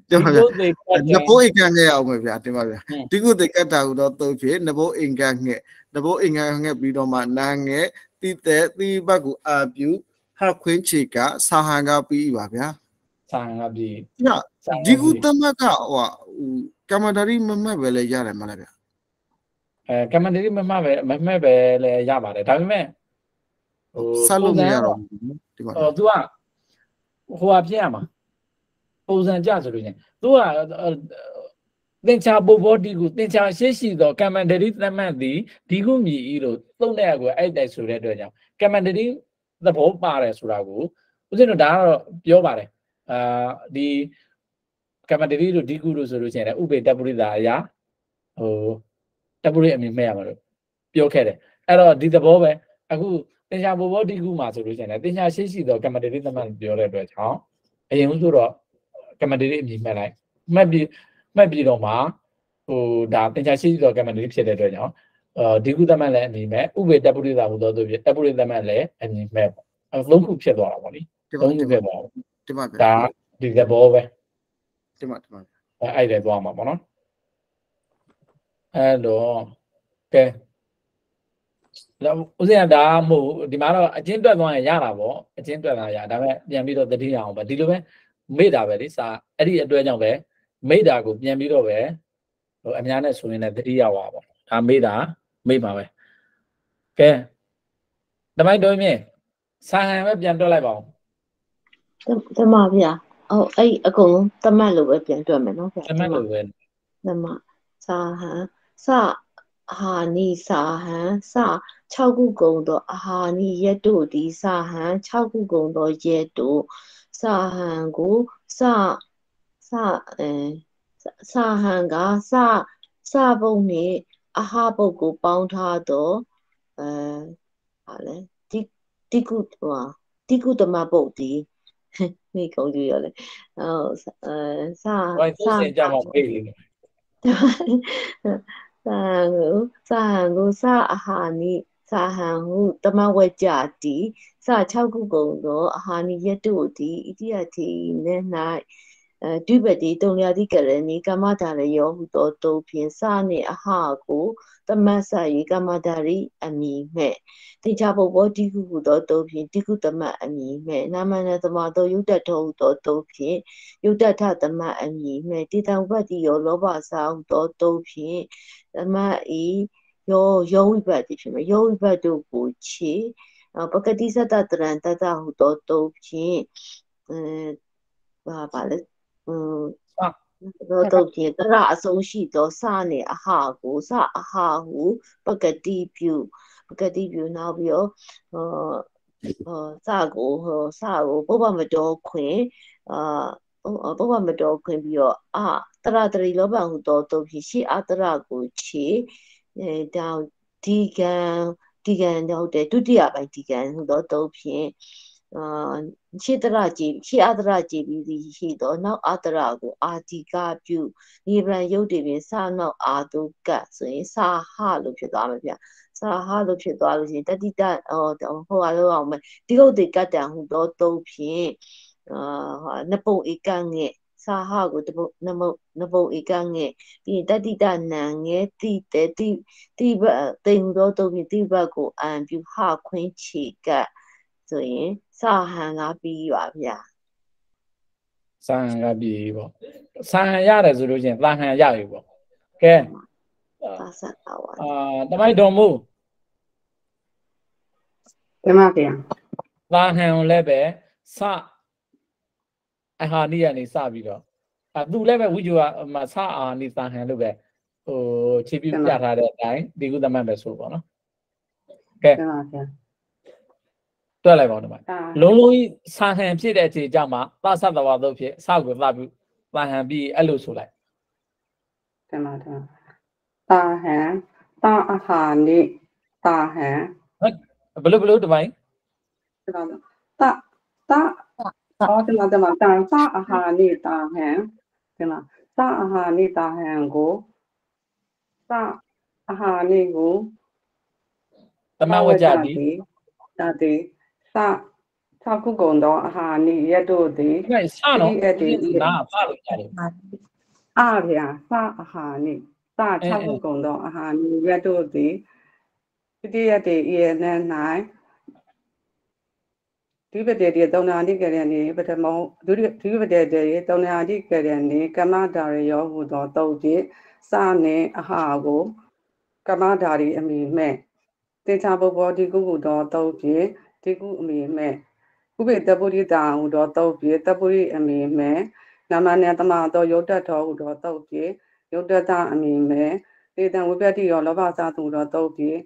တင်ပါဗျာဒီသေးကနဘိုးအိမ်ကန်ငှက်အောင်ပဲဗျာတင်ပါဗျာဟွန်းဒီကုတေကတ်တာဟူတော့တုတ်ဖြစ်နဘိုးအိမ်ကန်ငှက်နဘိုးအိမ်ကန်ငှက်ပြီးတော့မှနာငှက်တိတဲ့တိဘတ်ကိုအာပြူ ဟခွင်းချေကစာဟန်ကပြီးပါဗျာဆာငါပြီညဒီကုတမကဟိုဟိုကမ္မဒါရီမမတ်ပဲလဲရတယ်မလားဗျာအဲကမ္မန္တရီမမပဲမမပဲလဲရပါတယ်ဒါပေမဲ့ဟိုဆက်လို့မရတော့ဘူးဒီမှာဟို तू ကဟိုဟာပြရမှာပုံစံကြဆိုလို့ချင်း तू ကသင်္ချာဘဘောဒီကိုသင်္ချာရှိရှိသောကမ္မန္တရီသမတ်သည်ဒီကုမြည်ဤလို့သုံးတဲ့ကွယ်အဲ့တိုက်ဆိုတဲ့အတွက်ကြောင့်ကမ္မန္တရီ သဘောပါတယ်ဆိုတာကိုဦးဇင်းတို့ဒါကတော့ပြောပါတယ်အာဒီကမ္မန္တရီတို့ဒီကုတို့ဆိုလို့ချင်းလည်းဥပေတပုရိတာအရာဟိုတပုရိအမြင်မဲ့ရမှာလို့ပြောခဲ့တယ်အဲ့တော့ဒီသဘောပဲအခုသင်္ချာဘဘောဒီကုမှာဆိုလို့ချင်းလည်းသင်္ချာရှိရှိသောကမ္မန္တရီသမတ်ပြောတဲ့အတွက်ကြောင့်အရင်ဦးဆိုတော့ကမ္မန္တရီအမြင်မဲ့လိုက်မှတ်ပြီးမှတ်ပြီးတော့မှဟိုဒါသင်္ချာရှိရှိသောကမ္မန္တရီဖြစ်တဲ့အတွက်ကြောင့်အာ ဒီကုသမတ်လည်းအမြင်မဲ့ဥပေတပုရိတာဟူသောသူဖြစ်တပုရိသမတ်လည်းအမြင်မဲ့ပေါ့အဲသုံးခုဖြစ်သွားတာပေါ့လေဒီမှာသုံးခုဖြစ်သွားတာဒီမှာဒါဒီသဘောပဲဒီမှာဒီမှာအဲအဲ့ဒါသွားမှာပေါ့နော်အဲ့တော့ကဲတော့ဦးဇင်းကဒါမဟုတ်ဒီမှာတော့အချင်းတွက်သွားရင်ရတာပေါ့အချင်းတွက်တာရဒါပေမဲ့ပြန်ပြီးတော့တတိယအောင်ပဲဒီလိုပဲမေ့တာပဲလေစာအဲ့ဒီအတွက်ကြောင့်ပဲမေ့တာကိုပြန်ပြီးတော့ပဲဟိုအများနဲ့ဆိုရင်လည်းတတိယဝါပေါ့ဒါမေ့တာ မေ့ပါပဲကဲတမိုက်တော်မြင့်စာဟန်ပဲပြန်တွက်လိုက်ပါဦးတမဗျာအော်အဲ့အကုန်လုံးတမတ်လို့ပဲပြန်တွက်မယ်နော်ဗျာတမတ်လိုပဲတမတ်စာဟန်စဟာနီစာဟန်စ6ခုကုံတော့အဟာနီရက်တို့ဒီစာဟန်6ခုကုံတော့ရက်တို့စာဟန်ကိုစစအဲစာဟန်ကစစပုံနဲ့ အဟာပုတ်ကိုပေါင်းထားတော့အဲဟာလဲဒီဒီကုဟိုဒီကုတမပုတ်ဒီမိကုန်ကြည့်ရလေဟုတ်အဲစာဘာသူစင်ကြမှာပြေးလေစာဟုစာဟုစာအဟာနိစာဟံဟုတမဝကြတိစာ6ခုကုန်သောအဟာနိယတုတိဣတိယတိနေ၌အဲ ဒုပတိတုံညာတိကရဏီကမ္မဒါရယောဟုသောတုဖြင့်စာနှင့်အဟာကိုတမတ်ဆယေကမ္မဒါရိအမိမဲ့တေချာပုပ္ပောတိကုဟုသောတုဖြင့်တိကုတမတ်အမိမဲ့နာမနသမသောယုတ်တထောဟုသောတုဖြင့်ယုတ်တထသမအမည်မဲ့တိတံဝတ္တိယောလောဘစာဟုသောတုံးဖြင့်သမဤယောယောဝိပတ်တိဖြစ်မယ်ယောဝိပတ်တို့ကိုခြေပကတိသတ္တတရံတတဟုသောတုံးဖြင့်အဲဘာပါလဲ อืมသောတုံးဖြင့်တရအဆုံးရှိသောစနှင့်အဟာကိုစအဟာဟုပကတိပြုပကတိပြုနောက်ပြီးတော့ဟောဟောစကိုဟောစကိုပုပ္ပမတော်ခွင်အာပုပ္ပမတော်ခွင့်ပြီးတော့အာတရတရီလောဘဟုသောတုဖြစ်ရှိအတရကိုခြေအဲတောင်ဒီကံဒီကံဟုတ်တယ်ဒုတိယပိုင်းဒီကံဟုသောတုဖြင့် အာရှိတရကြည်ရှိအတရကြည်ပြီးသည်ရှိသောနောက်အတရကိုအာတိကပြုနိဗ္ဗာန်ရုပ်တည်ပြီးစာနောက်အာတုကဆိုရင်စာဟလို့ဖြစ်သွားမှာဗျစာဟလို့ဖြစ်သွားလို့ရှိရင်တတိတဟောဟိုဟာလို့အောင်မယ်ဒီဟုတ်တေကတ္တံဟုသောတုဖြင့်အာဟာနပုံဧကငဲ့စာဟကိုတပုတ်နမုတ်နပုံဧကငဲ့ပြီးရင်တတိတနံငဲတိတေတိတိဘတိမ်သောတုံးပြီးတိဘကိုအံပြုဟခွင်းချေကဆိုရင် စာဟန်ကပြီးပါဗျာစာဟန်ကပြေပေါ့စာဟန်ရတယ်ဆိုလို့ချင်းသာဟန်ရပြီပေါ့ကဲသာဆက်ပါဝါအာတမိုက်တော်မူတင်ပါဗျာသာဟန်ကိုလည်းပဲစအဟာနိယနေစပြီးတော့အဲသူလည်းပဲဝိဇ္ဇာမဆအာနိသဟံလို့ပဲဟိုခြေပြပြထားတဲ့အတိုင်းဒီကုသမတ်ပဲဆိုပေါ့နော်ကဲတင်ပါဗျာ တွက်လိုက်ပါဦးဒီမှာတာလုံးလုံးကြီးဆာဟံဖြစ်တဲ့အချိန်ကြမှာသသတ္တဝါတို့ဖြစ်အစကိုသပြီးသဟံပြီးအဲ့လိုဆိုလိုက်တင်ပါတင်ပါတာဟံတာအဟာနိတာဟံဘယ်လိုဘယ်လိုဒီပိုင်းတင်ပါတာတာဟောတင်ပါတင်ပါတာတာအဟာနိတာဟံတင်ပါတာအဟာနိတာဟံကိုတာအဟာနိကိုသမဝကြတိတာတိ သသကုကုံသောအာဟာနိယတ်တို့သည်ဒီမှာစနော်ဒီအဲ့ဒီဒီနာစလို့ရတယ်အဗျာသအာဟာနိသသကုကုံသောအာဟာနိယတ်တို့သည်တတိယတေဤန၌ဒီပတေတိတောနာတိကရဏီပထမောဒုတိယဒီပတေတိတောနာတိကရဏီကမ္မဒါရယောဟူသောတုတ်ဖြင့်စနှင့်အဟာကိုကမ္မဒါရီအမိမဲ့တေချာဘဘောဒီကုကုသောတုတ်ဖြင့် ဒီကုအမိမဲ့ဥပေတပုရိတာဟူသောတုတ်ဖြင့်တပုရိအမိမဲ့နာမနတမသောယုတ်တတော်ဟူသောတုတ်ဖြင့်ယုတ်တတအမိမဲ့တေတံဝိပတ္တိရောလောဘစာသူသောတုတ်ဖြင့်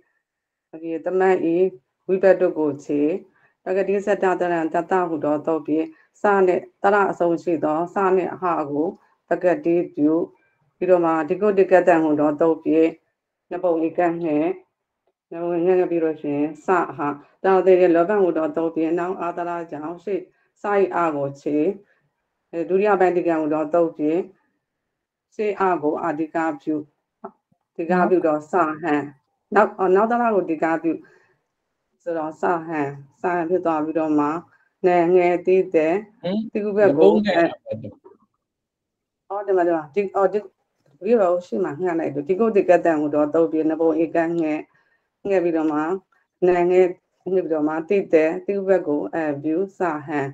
အပြေတမတ်ဤဝိပတ္တုကိုခြေပဂတိစတ္တတရံတတဟုသောတုတ်ဖြင့်စနှင့်တရအဆုံးရှိသောစနှင့်အဟကိုပဂတိပြုပြီးတော့မှဒီကုတ်တိကတံဟုသောတုတ်ဖြင့်နဘုံဧကနှင့် နဘုံငယ်ပြီးတော့ရှင်စဟတောသေးတဲ့လောကဟုသောတုတ်ဖြင့်နောင်အာတရာကြောင့်ရှိစာဤအကိုခြေအဲဒုတိယပိုင်းတိကံဟုသောတုတ်ဖြင့်စေအကိုအာဒီကာပြုဒီကာပြုတော့စဟံနောက်နောက်တရကိုဒီကာပြုဆိုတော့စဟန်စဟန်ဖြစ်သွားပြီးတော့မှနယ်ငယ်သေးတဲ့ဟင်ဒီကုဘက်ကိုဘုံနဲ့အော်ဒီမှာဒီမှာဒီအော်ဒီဒီရောရှိမှငှက်လိုက်တော့ဒီကုတ်ဒီကတန်ကိုတော့တော့ပြနဘုံဧကငှ က်ငှက်ပြီးတော့မှနယ်ငယ်ပြီးတော့မှတိတဲ့ဒီကုဘက်ကိုအဲ view စဟန်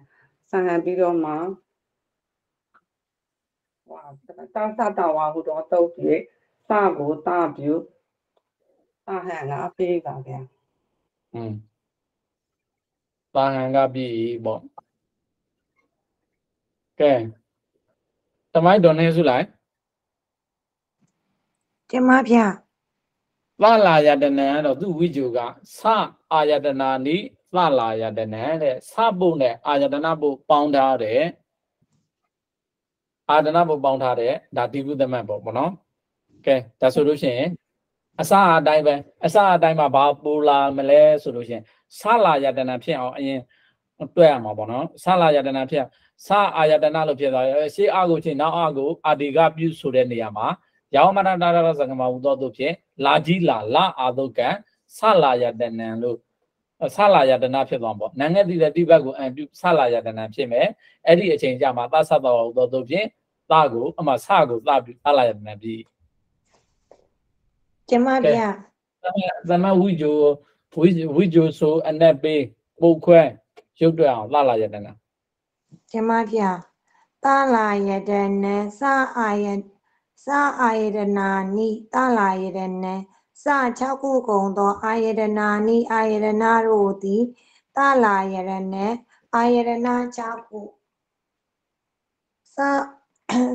စဟန်ပြီးတော့မှဝါတောင်းတတော်ဝါဟိုတော့တော့ပြစကိုတာ view စဟန်ကပြေးပါဗျာอืมတာဟံကပြီပေါ့ကဲတမိုင်းတော်နေစုလိုက်တင်ပါဗျာ သလာယတနံတော့သူဝိဂျုကသအာယတနာနိသလာယတနံတဲ့သပုတ်နဲ့အာယတနာပုတ်ပေါင်းထားတယ်အာယတနာပုတ်ပေါင်းထားတယ်ဒါတိပုသမတ်ပေါ့ဗောနော်ကဲဒါဆိုလို့ရှိရင်အစအတိုင်းပဲအစအတိုင်းမှာဘာပူလာမလဲဆိုလို့ရှိရင်သလာယတနာဖြစ်အောင်အရင်တွဲရမှာပေါ့နော်သလာယတနာဖြစ်သအာယတနာလို့ဖြစ်သွားတယ်ရှေးအာကိုချင်းနောက်အာကိုအာဒီကပြုဆိုတဲ့နေရာမှာ ယောမနတာရသကမဝုသောတို့ဖြင့်လာကြီးလာလာအာဒုကံဆလာယတနံလို့ဆလာယတနာဖြစ်သွားပေါ့နံငယ်တိတဲ့တိဘက်ကိုအံပြုဆလာယတနံဖြစ်မယ်အဲ့ဒီအချိန်ကျမှသသတ္တဝဝုသောတို့ဖြင့်သကိုအမဆကိုသပြုဆလာယတနံပြီးတင်ပါဗျာသမဝိဂျိုဝိဝိဂျိုဆိုအနက်ပေးပုတ်ခွဲရုပ်တွေ့အောင်သလာယတနံတင်ပါဗျာသာလာယတနံစာအာယ စာအာယတနာနိသာလာယတနံစာ6ခုကုံသောအာယတနာနိအာယတနာတို့သည်သာလာယတနံအာယတနာ6ခုစာ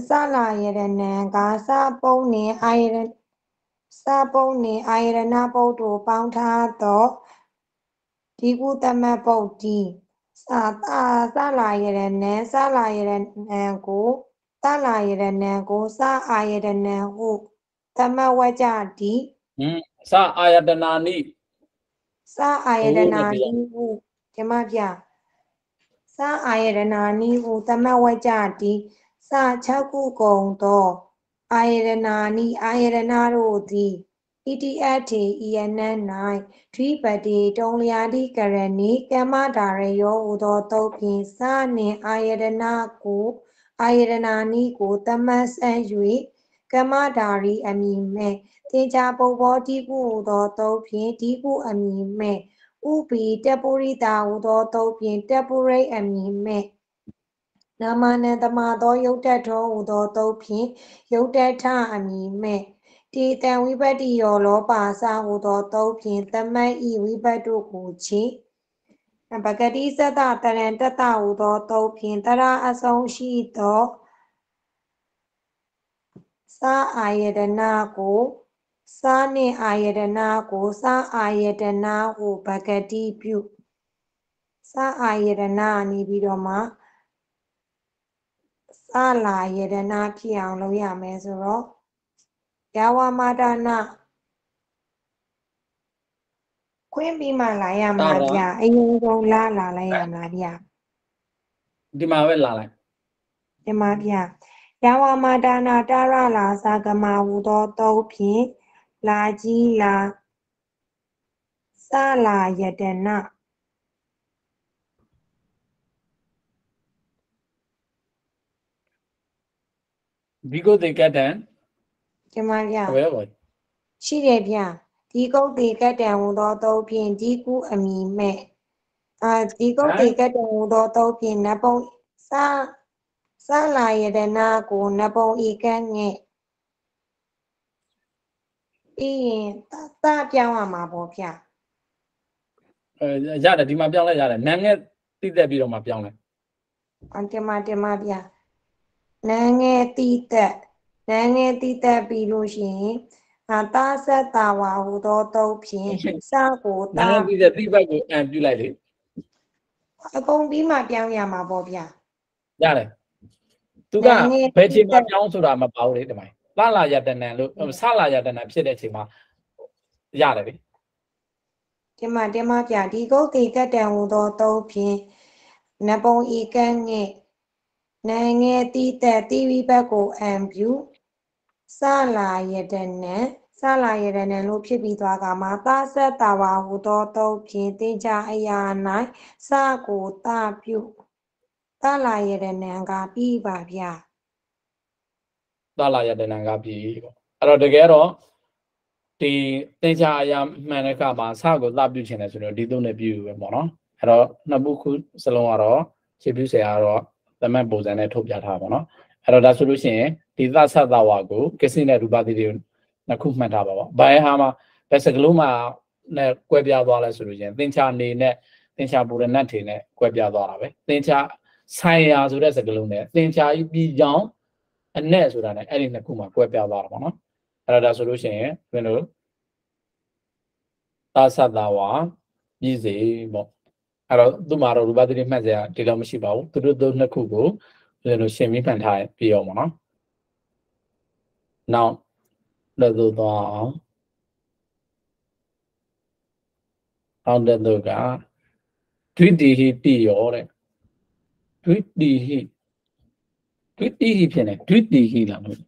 စာလာယတနံကစာပုံနှင့်အာယတစာပုံနှင့်အာယတနာပုတ်တို့ပေါင်းထားသောဒီကုသမတ်ပုတ်တီစာသာသာလာရတဲ့နံစာလာရတဲ့နံကို သာလာရတဲ့နံကိုစာအာရတဲ့နံဟုသမဝကြတိဟင်သအာယတနာနိစာအာရဒနာနိဟုဓမ္မပြစာအာရဒနာနိဟုသမဝကြတိစာ6ခုကုံသောအာရဒနာနိအာရဒနာတို့သည် ETF ထေဤယန၌ဒွိပတိတုံလျာတိကရဏီကမ္မဒါရယောဟူသောတုတ်ဖြင့်စာနှင့်အာယတနာကို အာယတနာနိကိုတမတ်ဆန်၍ကမ္မဒါရီအမည်မဲ့သင်္ချာပုပ္ပောတိကုဟူသောတုတ်ဖြင့်ဒီကုအမည်မဲ့ဥပိတပုရိတာဟူသောတုတ်ဖြင့်တပုရိတ်အမည်မဲ့နာမနံတမသောယုတ်တထောဟူသောတုတ်ဖြင့်ယုတ်တထအမည်မဲ့တေတံဝိပတ္တိယောလောပါစာဟုသောသုံးဖြင့်သမတ်ဤဝိပတ္တုကိုချေ ပဂတိစတတရံတတဟုသောသုံးဖြင့်တရာအဆုံးရှိသောစားအာယတနာကိုစားနှင့်အာယတနာကိုစားအာယတနာဟုပကတိပြုစားအာယတနာနေပြီးတော့မှစားလာယတနာဖြစ်အောင်လုပ်ရမယ်ဆိုတော့ယာဝမာဒနာ ခွင့်ပြီးမှလာရမှာဗျာအရင်ဆုံးလာလာလိုက်ရမှာဗျာဒီမှာပဲလာလိုက်မြမဗျာယာဝမာဒါနာတာရလာသာကမာဟူသောတောဖြင့်လာကြီးလာစလာယတနာဒီကိုတေကတ်တန်မြမဗျာဘယ်ပေါ်ရှိတယ်ဗျာ ဒီကုတ်တေကတ္တံဟူသောတောဖြင့်ဒီကုအမိမဲ့အာဒီကုတ်တေကတ္တံဟူသောတောဖြင့်နတ်ပုံစစလာယတနာကိုနတ်ပုံဤကန်းငဲ့ပြီးရင်တပြောင်းရမှာပေါ့ဗျာအဲရတယ်ဒီမှာပြောင်းလိုက်ရတယ်နာငယ်တိတက်ပြီးတော့မှပြောင်းလိုက်အန်တမတမဗျာနန်းငယ်တီးတက်နန်းငယ်တီးတက်ပြီးလို့ရှိရင်အာ တာဆက်တာဝါဟူသောတုတ်ဖြင့်စကိုနာတာငယ်တိတက်တိပတ်ကိုအန်ပြလိုက်လေအကုန်ပြီးမှပြောင်းရမှာပေါ့ဗျာရတယ်သူကနာငယ်ဘယ်ချိန်မှပြောင်းဆိုတာမပေါ့လေဒီမှာလာလာရတနန်လို့ဆလာရတနန်ဖြစ်တဲ့ချိန်မှာရတယ်လေဒီမှာဒီမှာဗျာဒီကုတ်တီကတ်တံဟူသောတုတ်ဖြင့်နတ်ပုံဤကန်းငဲ့နန်းငယ်တီးတက်တီဗီဘက်ကိုအံပြူ စလာရတဲ့နဲ့စလာရတဲ့နဲ့လို့ဖြစ်ပြီးသွားကမှာတာဆက်တာဝါဟူသောတုတ်ဖြင့်တင်ကြအရာ၌စကိုတာပြုတာလာရတဲ့နံကပြီးပါဗျာလာလာရတနန်ကပြီပေါ့အဲ့တော့တကယ်တော့ဒီသင်္ချာအရာမှန်တဲ့ကမှာစကိုသပြုချင်တယ်ဆိုတော့ဒီသုံးနဲ့ပြုပဲပေါ့နော်အဲ့တော့နှစ်ပုခုစလုံးကတော့ခြေပြုဆရာကတော့သမတ်ပုံစံနဲ့ထုတ်ပြထားပါတော့ အဲ့တော့ဒါဆိုလို့ရှိရင်ဒီသသသဝါကိုကစိနဲ့ရူပတိတွေနှစ်ခုမှတ်ထားပါပေါ့ဘယ်ဟာမှာဘယ်စကလုံးမှာနဲ့ကွဲပြားသွားလဲဆိုလို့ရှိရင်သင်္ချာနေနဲ့သင်္ချာပူရဏတ်ထေနဲ့ကွဲပြားသွားတာပဲသင်္ချာဆိုင်ရာဆိုတဲ့စကလုံးနဲ့သင်္ချာဤပြည်ကြောင်းအနဲ့ဆိုတာ ਨੇ အဲ့ဒီနှစ်ခုမှာကွဲပြားသွားတာပေါ့နော်အဲ့တော့ဒါဆိုလို့ရှိရင်ဘယ်လိုသာသတဝါပြည်စေပေါ့အဲ့တော့သူ့မှာတော့ရူပသတိမှတ်စရာဒီတော့မရှိပါဘူးသူတို့တို့နှစ်ခုကို ဘယ်လိုရှင်းပြီးမှတ်ထားပြအောင်ပေါ့နော်နောက်လက်သို့သွားအောင်အောင်တဲ့သူကဒွိတိဟိတိရောတဲ့ဒွိတိဟိဒွိတိဟိဖြစ်နေဒွိတိဟိလားလို့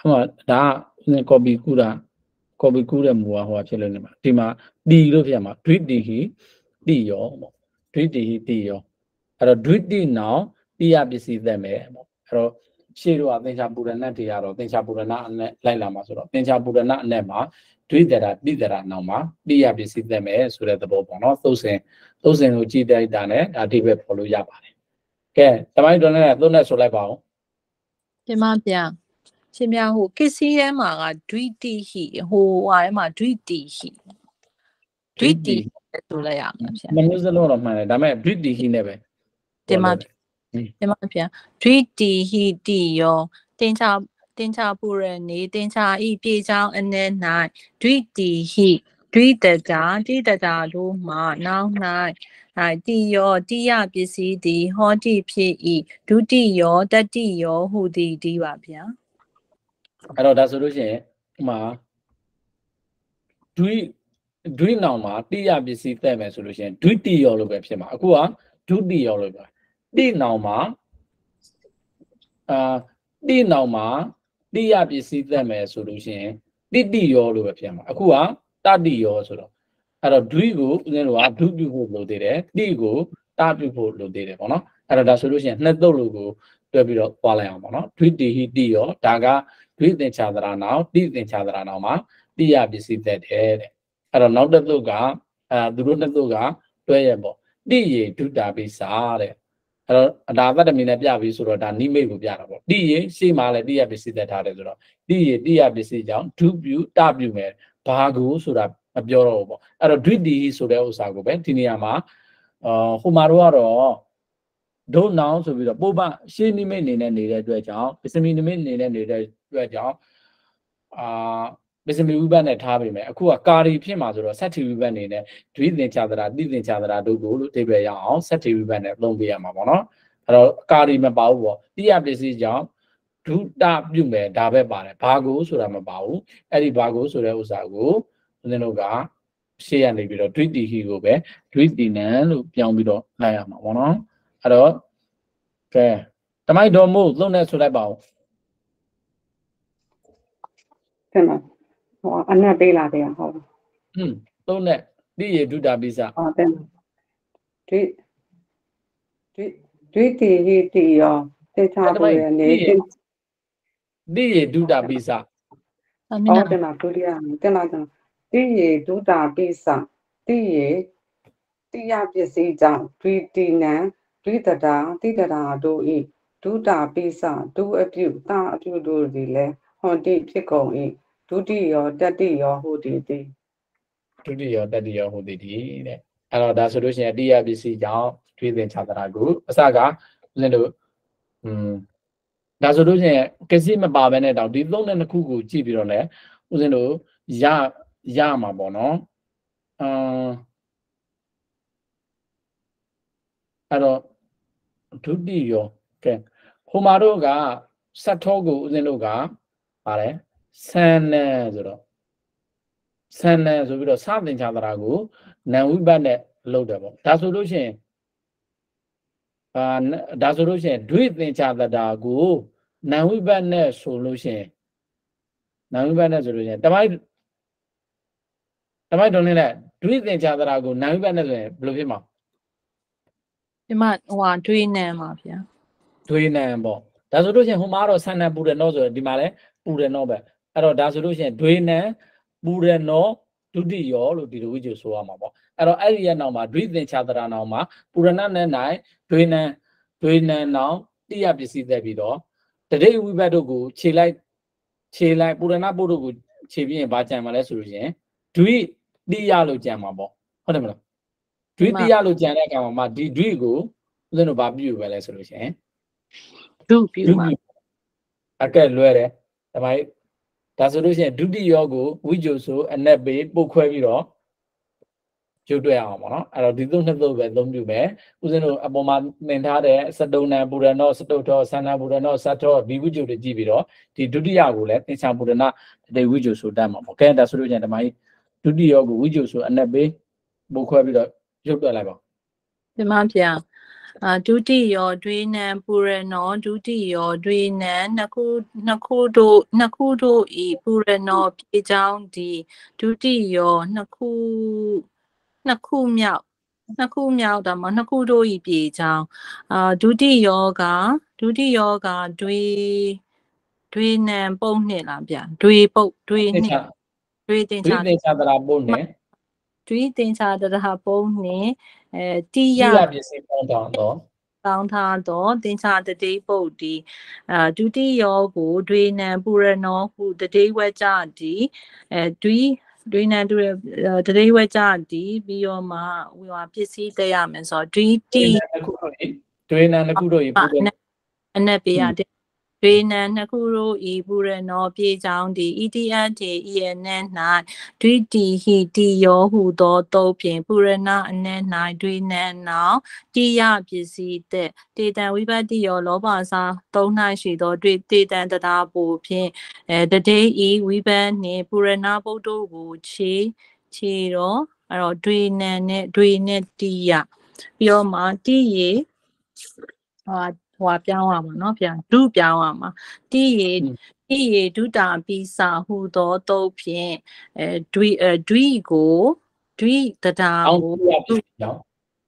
ဟိုဒါကကော်ပီကူတာကော်ပီကူတဲ့မူကဟိုဖြစ်လို့နေမှာဒီမှာတီလို့ဖြစ်မှာဒွိတိဟိတိရောပေါ့ဒွိတိဟိတိရောအဲ့တော့ဒွိတိနောင် တိယပစ္စည်းသက်မယ်ပေါ့အဲ့တော့ရှေ့တော့အသင်္ချာပူရဏတ်တွေကတော့သင်္ချာပူရဏအနဲ့လိုက်လာမှာဆိုတော့သင်္ချာပူရဏအနဲ့မှာဒွိတရာတိတရာနောက်မှာတိယပစ္စည်းသက်မယ်ဆိုတဲ့သဘောပေါ့နော်သုတ်စင်သုတ်စင်ကိုကြည်တိုက်တာနဲ့ဒါအဓိပ္ပာယ်ပေါ်လို့ရပါတယ်ကဲတမိုင်းတော်နဲ့သုံးနဲ့ဆိုလိုက်ပါအောင်ဒီမှာဗျာရှင်များဟိုကစ္စည်းထဲမှာကဒွိတိဟိဟိုဟာထဲမှာဒွိတိဟိဒွိတိဆိုလိုက်ရမှာဗျာမနည်းစလုံးတော့မှန်တယ်ဒါပေမဲ့ဒွိတိဟိနဲ့ပဲဒီမှာဟင်း ဒီမှာဗျာဒွိတိဟိတိယောတင်ချာတင်ချာပူရနေတင်ချာဤပြေချောင်းအနေ၌ဒွိတိဟိဒွိတတာတိတတာလို့မှာနောက်၌အဲတိယောတိယပစ္စည်းသည်ဟောတိဖြစ်ဤဒုတိယောတတိယောဟူသည်ဒီပါဗျာအဲ့တော့ဒါဆိုလို့ရှိရင်ဥမာဒွိဒွိနောင်မှာတိယပစ္စည်းသက်မယ်ဆိုလို့ရှိရင်ဒွိတိယောလို့ပဲဖြစ်မှာအခုကဒုတိယောလို့ပြော တိနောင်မှာအာတိနောင်မှာတိယပစ္စည်းသက်မယ်ဆိုလို့ရှိရင်တိတိယောလို့ပဲဖြစ်မှာအခုကတတိယောဆိုတော့အဲ့တော့ဒွိကိုဦးဇင်းတို့ကဒုပြုဖို့လိုသေးတယ်တိကိုတပြုဖို့လိုသေးတယ်ပေါ့နော်အဲ့တော့ဒါဆိုလို့ရှိရင်နှစ်သုတ်လို့ကိုတွဲပြီးတော့ပွားလိုက်အောင်ပေါ့နော်ဒွိတိဟိတိယောဒါကဒွိသင်္ချာသရနောင်တိသင်္ချာသရနောင်မှာတိယပစ္စည်းသက်တယ်တဲ့အဲ့တော့နောက်တစ်သုတ်ကအဲသူတို့နှစ်သုတ်ကတွဲရပေါ့တိရေဒုတာပိစာတဲ့ အဲ့တော့အတာသတ္တမီနဲ့ပြပြီဆိုတော့ဒါနိမိတ်ကိုပြတာပေါ့တိရေရှေ့မှာလည်းတိယပစ္စည်းသက်ထားတယ်ဆိုတော့တိရေတိယပစ္စည်းကြောင့်ဒုပြုတပြုမယ်ဘာကိုဆိုတာမပြောတော့ဘူးပေါ့အဲ့တော့ဒွိတိဆိုတဲ့ဥစ္စာကိုပဲဒီနေရာမှာအာဟိုမှာတော့ကတော့ဒုနောင်ဆိုပြီးတော့ပုပ္ပရှေးနိမိတ်အနေနဲ့နေတဲ့အတွက်ကြောင့်ပစ္စမီနိမိတ်အနေနဲ့နေတဲ့အတွက်ကြောင့်အာ ပစ္စမီဝိဘတ်နဲ့ထားပြီမယ်အခုကကာရီဖြစ်မှာဆိုတော့ဆက်တီဝိဘတ်အနေနဲ့ဒွိသင်္ချာတရာတိသင်္ချာတရာတို့ကိုလို့အဓိပ္ပာယ်ရအောင်ဆက်တီဝိဘတ်နဲ့သုံးပေးရမှာပေါ့နော်အဲ့တော့ကာရီမပါဘူးပေါ့တိယပစ္စည်းကြောင့်ဒုတပြုမယ်ဒါပဲပါတယ်ဘာကိုဆိုတာမပါဘူးအဲ့ဒီဘာကိုဆိုတဲ့ဥစ္စာကိုဦးဇင်းတို့ကရှေ့ရနေပြီးတော့ဒွိတိဟိကိုပဲဒွိတိနံလို့ပြောင်းပြီးတော့လိုက်ရမှာပေါ့နော်အဲ့တော့ကဲတမိုက်တော်မို့သုံးနဲ့ဆိုလိုက်ပါဦးတင်ပါ ဟောအနက်ပေးလာတယ်ဟုတ်ဟွန်းသုံးနဲ့တိရေဒုတာပိစဟောတင်ဒီဒီဒီတီဟီတီရောတေချာပေါ်ရနေတင်တိရေဒုတာပိစအမဟောနာတင်ပါဒုတိယတင်ပါတင်တီရေဒုတာပိစတီရေတိယပစ္စည်းကြောင့်ဒွိတိနံဒွိတတာတိတတာတို့ဤဒုတာပိစဒုအပြုတာအပြုတို့သည်လည်းဟောတိဖြစ်ကုန်ဤ ဒုတိယောတတိယောဟုတိတိဒုတိယတတိယဟိုတိတိတဲ့အဲ့တော့ဒါဆိုလို့ရှိရင်တိယပစ္စည်းကြောင့်တွေးသင်ခြားတရာကိုအစကဦးဇင်းတို့อืมဒါဆိုလို့ရှိရင်ကစီမပါဘဲနဲ့တောင်ဒီသုံးတဲ့နှစ်ခုကိုကြည့်ပြီးတော့လည်းဦးဇင်းတို့ရရမှာပေါ့နော်အမ်အဲ့တော့ဒုတိယကဲဟိုမှာတို့ကစတ်ထောကိုဦးဇင်းတို့ကပါတယ် ဆန်နံဆိုတော့ဆန်နံဆိုပြီးတော့စသင်္ချာတရာကိုနံဝိဘတ်နဲ့လုပ်တယ်ပေါ့ဒါဆိုလို့ရှိရင်အာဒါဆိုလို့ရှိရင်ဒွိသင်္ချာတရာကိုနံဝိဘတ်နဲ့ဆိုလို့ရှိရင်နံဝိဘတ်နဲ့ဆိုလို့ရှိရင်တမိုက်တမိုက်တော်နေလဲဒွိသင်္ချာတရာကိုနံဝိဘတ်နဲ့ဆိုရင်ဘယ်လိုဖြစ်မှာဒီမှာဟိုဟာတွေးနေမှာဗျာဒွေနံပေါ့ဒါဆိုလို့ရှိရင်ဟိုမှာတော့ဆန်နံပူရနောဆိုရင်ဒီမှာလဲပူရနောပဲ အဲ့တော့ဒါဆိုလို့ရှိရင်ဒွေနံပူရနောဒုတိယောလို့ဒီလိုဝိကျဆိုရမှာပေါ့အဲ့တော့အဲ့ဒီရဲ့နောက်မှာဒွိသင်္ချာတရာနောက်မှာပူရဏနဲ့နိုင်ဒွေနံဒွေနံနောက်တိယပစ္စည်းသက်ပြီးတော့တတိယဝိဘတ်တို့ကိုခြေလိုက်ခြေလိုက်ပူရဏပုတ်တို့ကိုခြေပြီးရင်ဘာကြံမှာလဲဆိုလို့ရှိရင်ဒွိတိယလို့ကြံမှာပေါ့ဟုတ်တယ်မလားဒွိတိယလို့ကြံတဲ့အခါမှာဒီဒွိကိုဦးဇင်းတို့ဘာပြုပဲလဲဆိုလို့ရှိရင်ဒုပြုမှာအကဲလွဲတယ်ဒါမိုင်း ဒါဆိုလို့ရှိရင်ဒုတိယကိုဝိဂျုဆိုအနက်ပေးပုတ်ခွဲပြီးတော့ကျုပ်တွေ့အောင်ပေါ့နော်အဲ့တော့ဒီသုံးနှစ်သုံးပဲသုံးပြုမယ်ဦးဇင်းတို့အပေါ်မှာသင်ထားတဲ့စတုံနံပူရဏောစတုထောဆန္ဒပူရဏောစတ်ထောဒီဝိဂျုတွေကြည့်ပြီးတော့ဒီဒုတိယကိုလည်းသင်္ချာပူရဏတေဝိဂျုဆိုတတ်မှာပေါ့ကဲဒါဆိုလို့ရှိရင်ဒါမိုင်းဒုတိယကိုဝိဂျုဆိုအနက်ပေးပုတ်ခွဲပြီးတော့ကျုပ်တွေ့လိုက်ပါဒီမှာဗျာအာ ဒုတိယောတွေးနံပူရနောဒုတိယောတွေးနံနှစ်ခုနှစ်ခုတို့နှစ်ခုတို့ဤပူရနောပြေချောင်းဒီဒုတိယောနှစ်ခုနှစ်ခုမြောက်နှစ်ခုမြောက်ဒါမှနှစ်ခုတို့ဤပြေချောင်းအာဒုတိယောကဒုတိယောကတွေးတွေးနံပုံနှစ်လားဗျာတွေးပုတ်တွေးသင်္နှစ်ချာတွေးတင်ဒုချာသင်္ချာတရာပုံနဲ့ တွေးတင်ချာတရဟပုံနှစ်အဲတိတိယယပစ္စည်းပေါင်းတော့တော့တောင်းထားသောသင်္ချာတတိပုတ်ဒီအာဒုတိယောကိုဒွေနံပူရနောဟုတတိဝကြဒီအဲဒွီဒွေနံဒွေတတိဝကြဒီပြီးတော့မှဟိုဟာပစ္စည်းတက်ရမယ်ဆိုတော့ဒွီဒွေတီနံတစ်ခုတို့ဤဒွေနံတစ်ခုတို့ဤပူတယ်အနက်ပေးရတဲ့ ဒွေနံနှစ်ခုတို့ဤပူရနောပြေချောင်းဒီ ETN တီ EN ၌ဒွိတီဟိတီယောဟုသောတုတ်ဖြင့်ပူရဏအနက်၌ဒွေနံနောတိယပစ္စည်းတဲ့တေတံဝိပတ္တိယောလောဘစာသုံး၌ရှိသောတွေ့တေတံတတာပူဖြင့်အဲတတိဤဝိပန်နှင့်ပူရဏပုဒ်တို့ကိုခြေခြေတော့အဲ့တော့ဒွေနံနဲ့ဒွေနဲ့တိယပြီးတော့မှတိရေဟာဟိုပြောင်းရမှာเนาะဗျာဒုပြောင်းရမှာတိရေတိရေဒုတာပိစာဟုသောတုတ်ဖြင့်အဲဒွိအဲဒွိကိုဒွိတတာ အောင် ကို တိယပစ္စည်းကြောင့်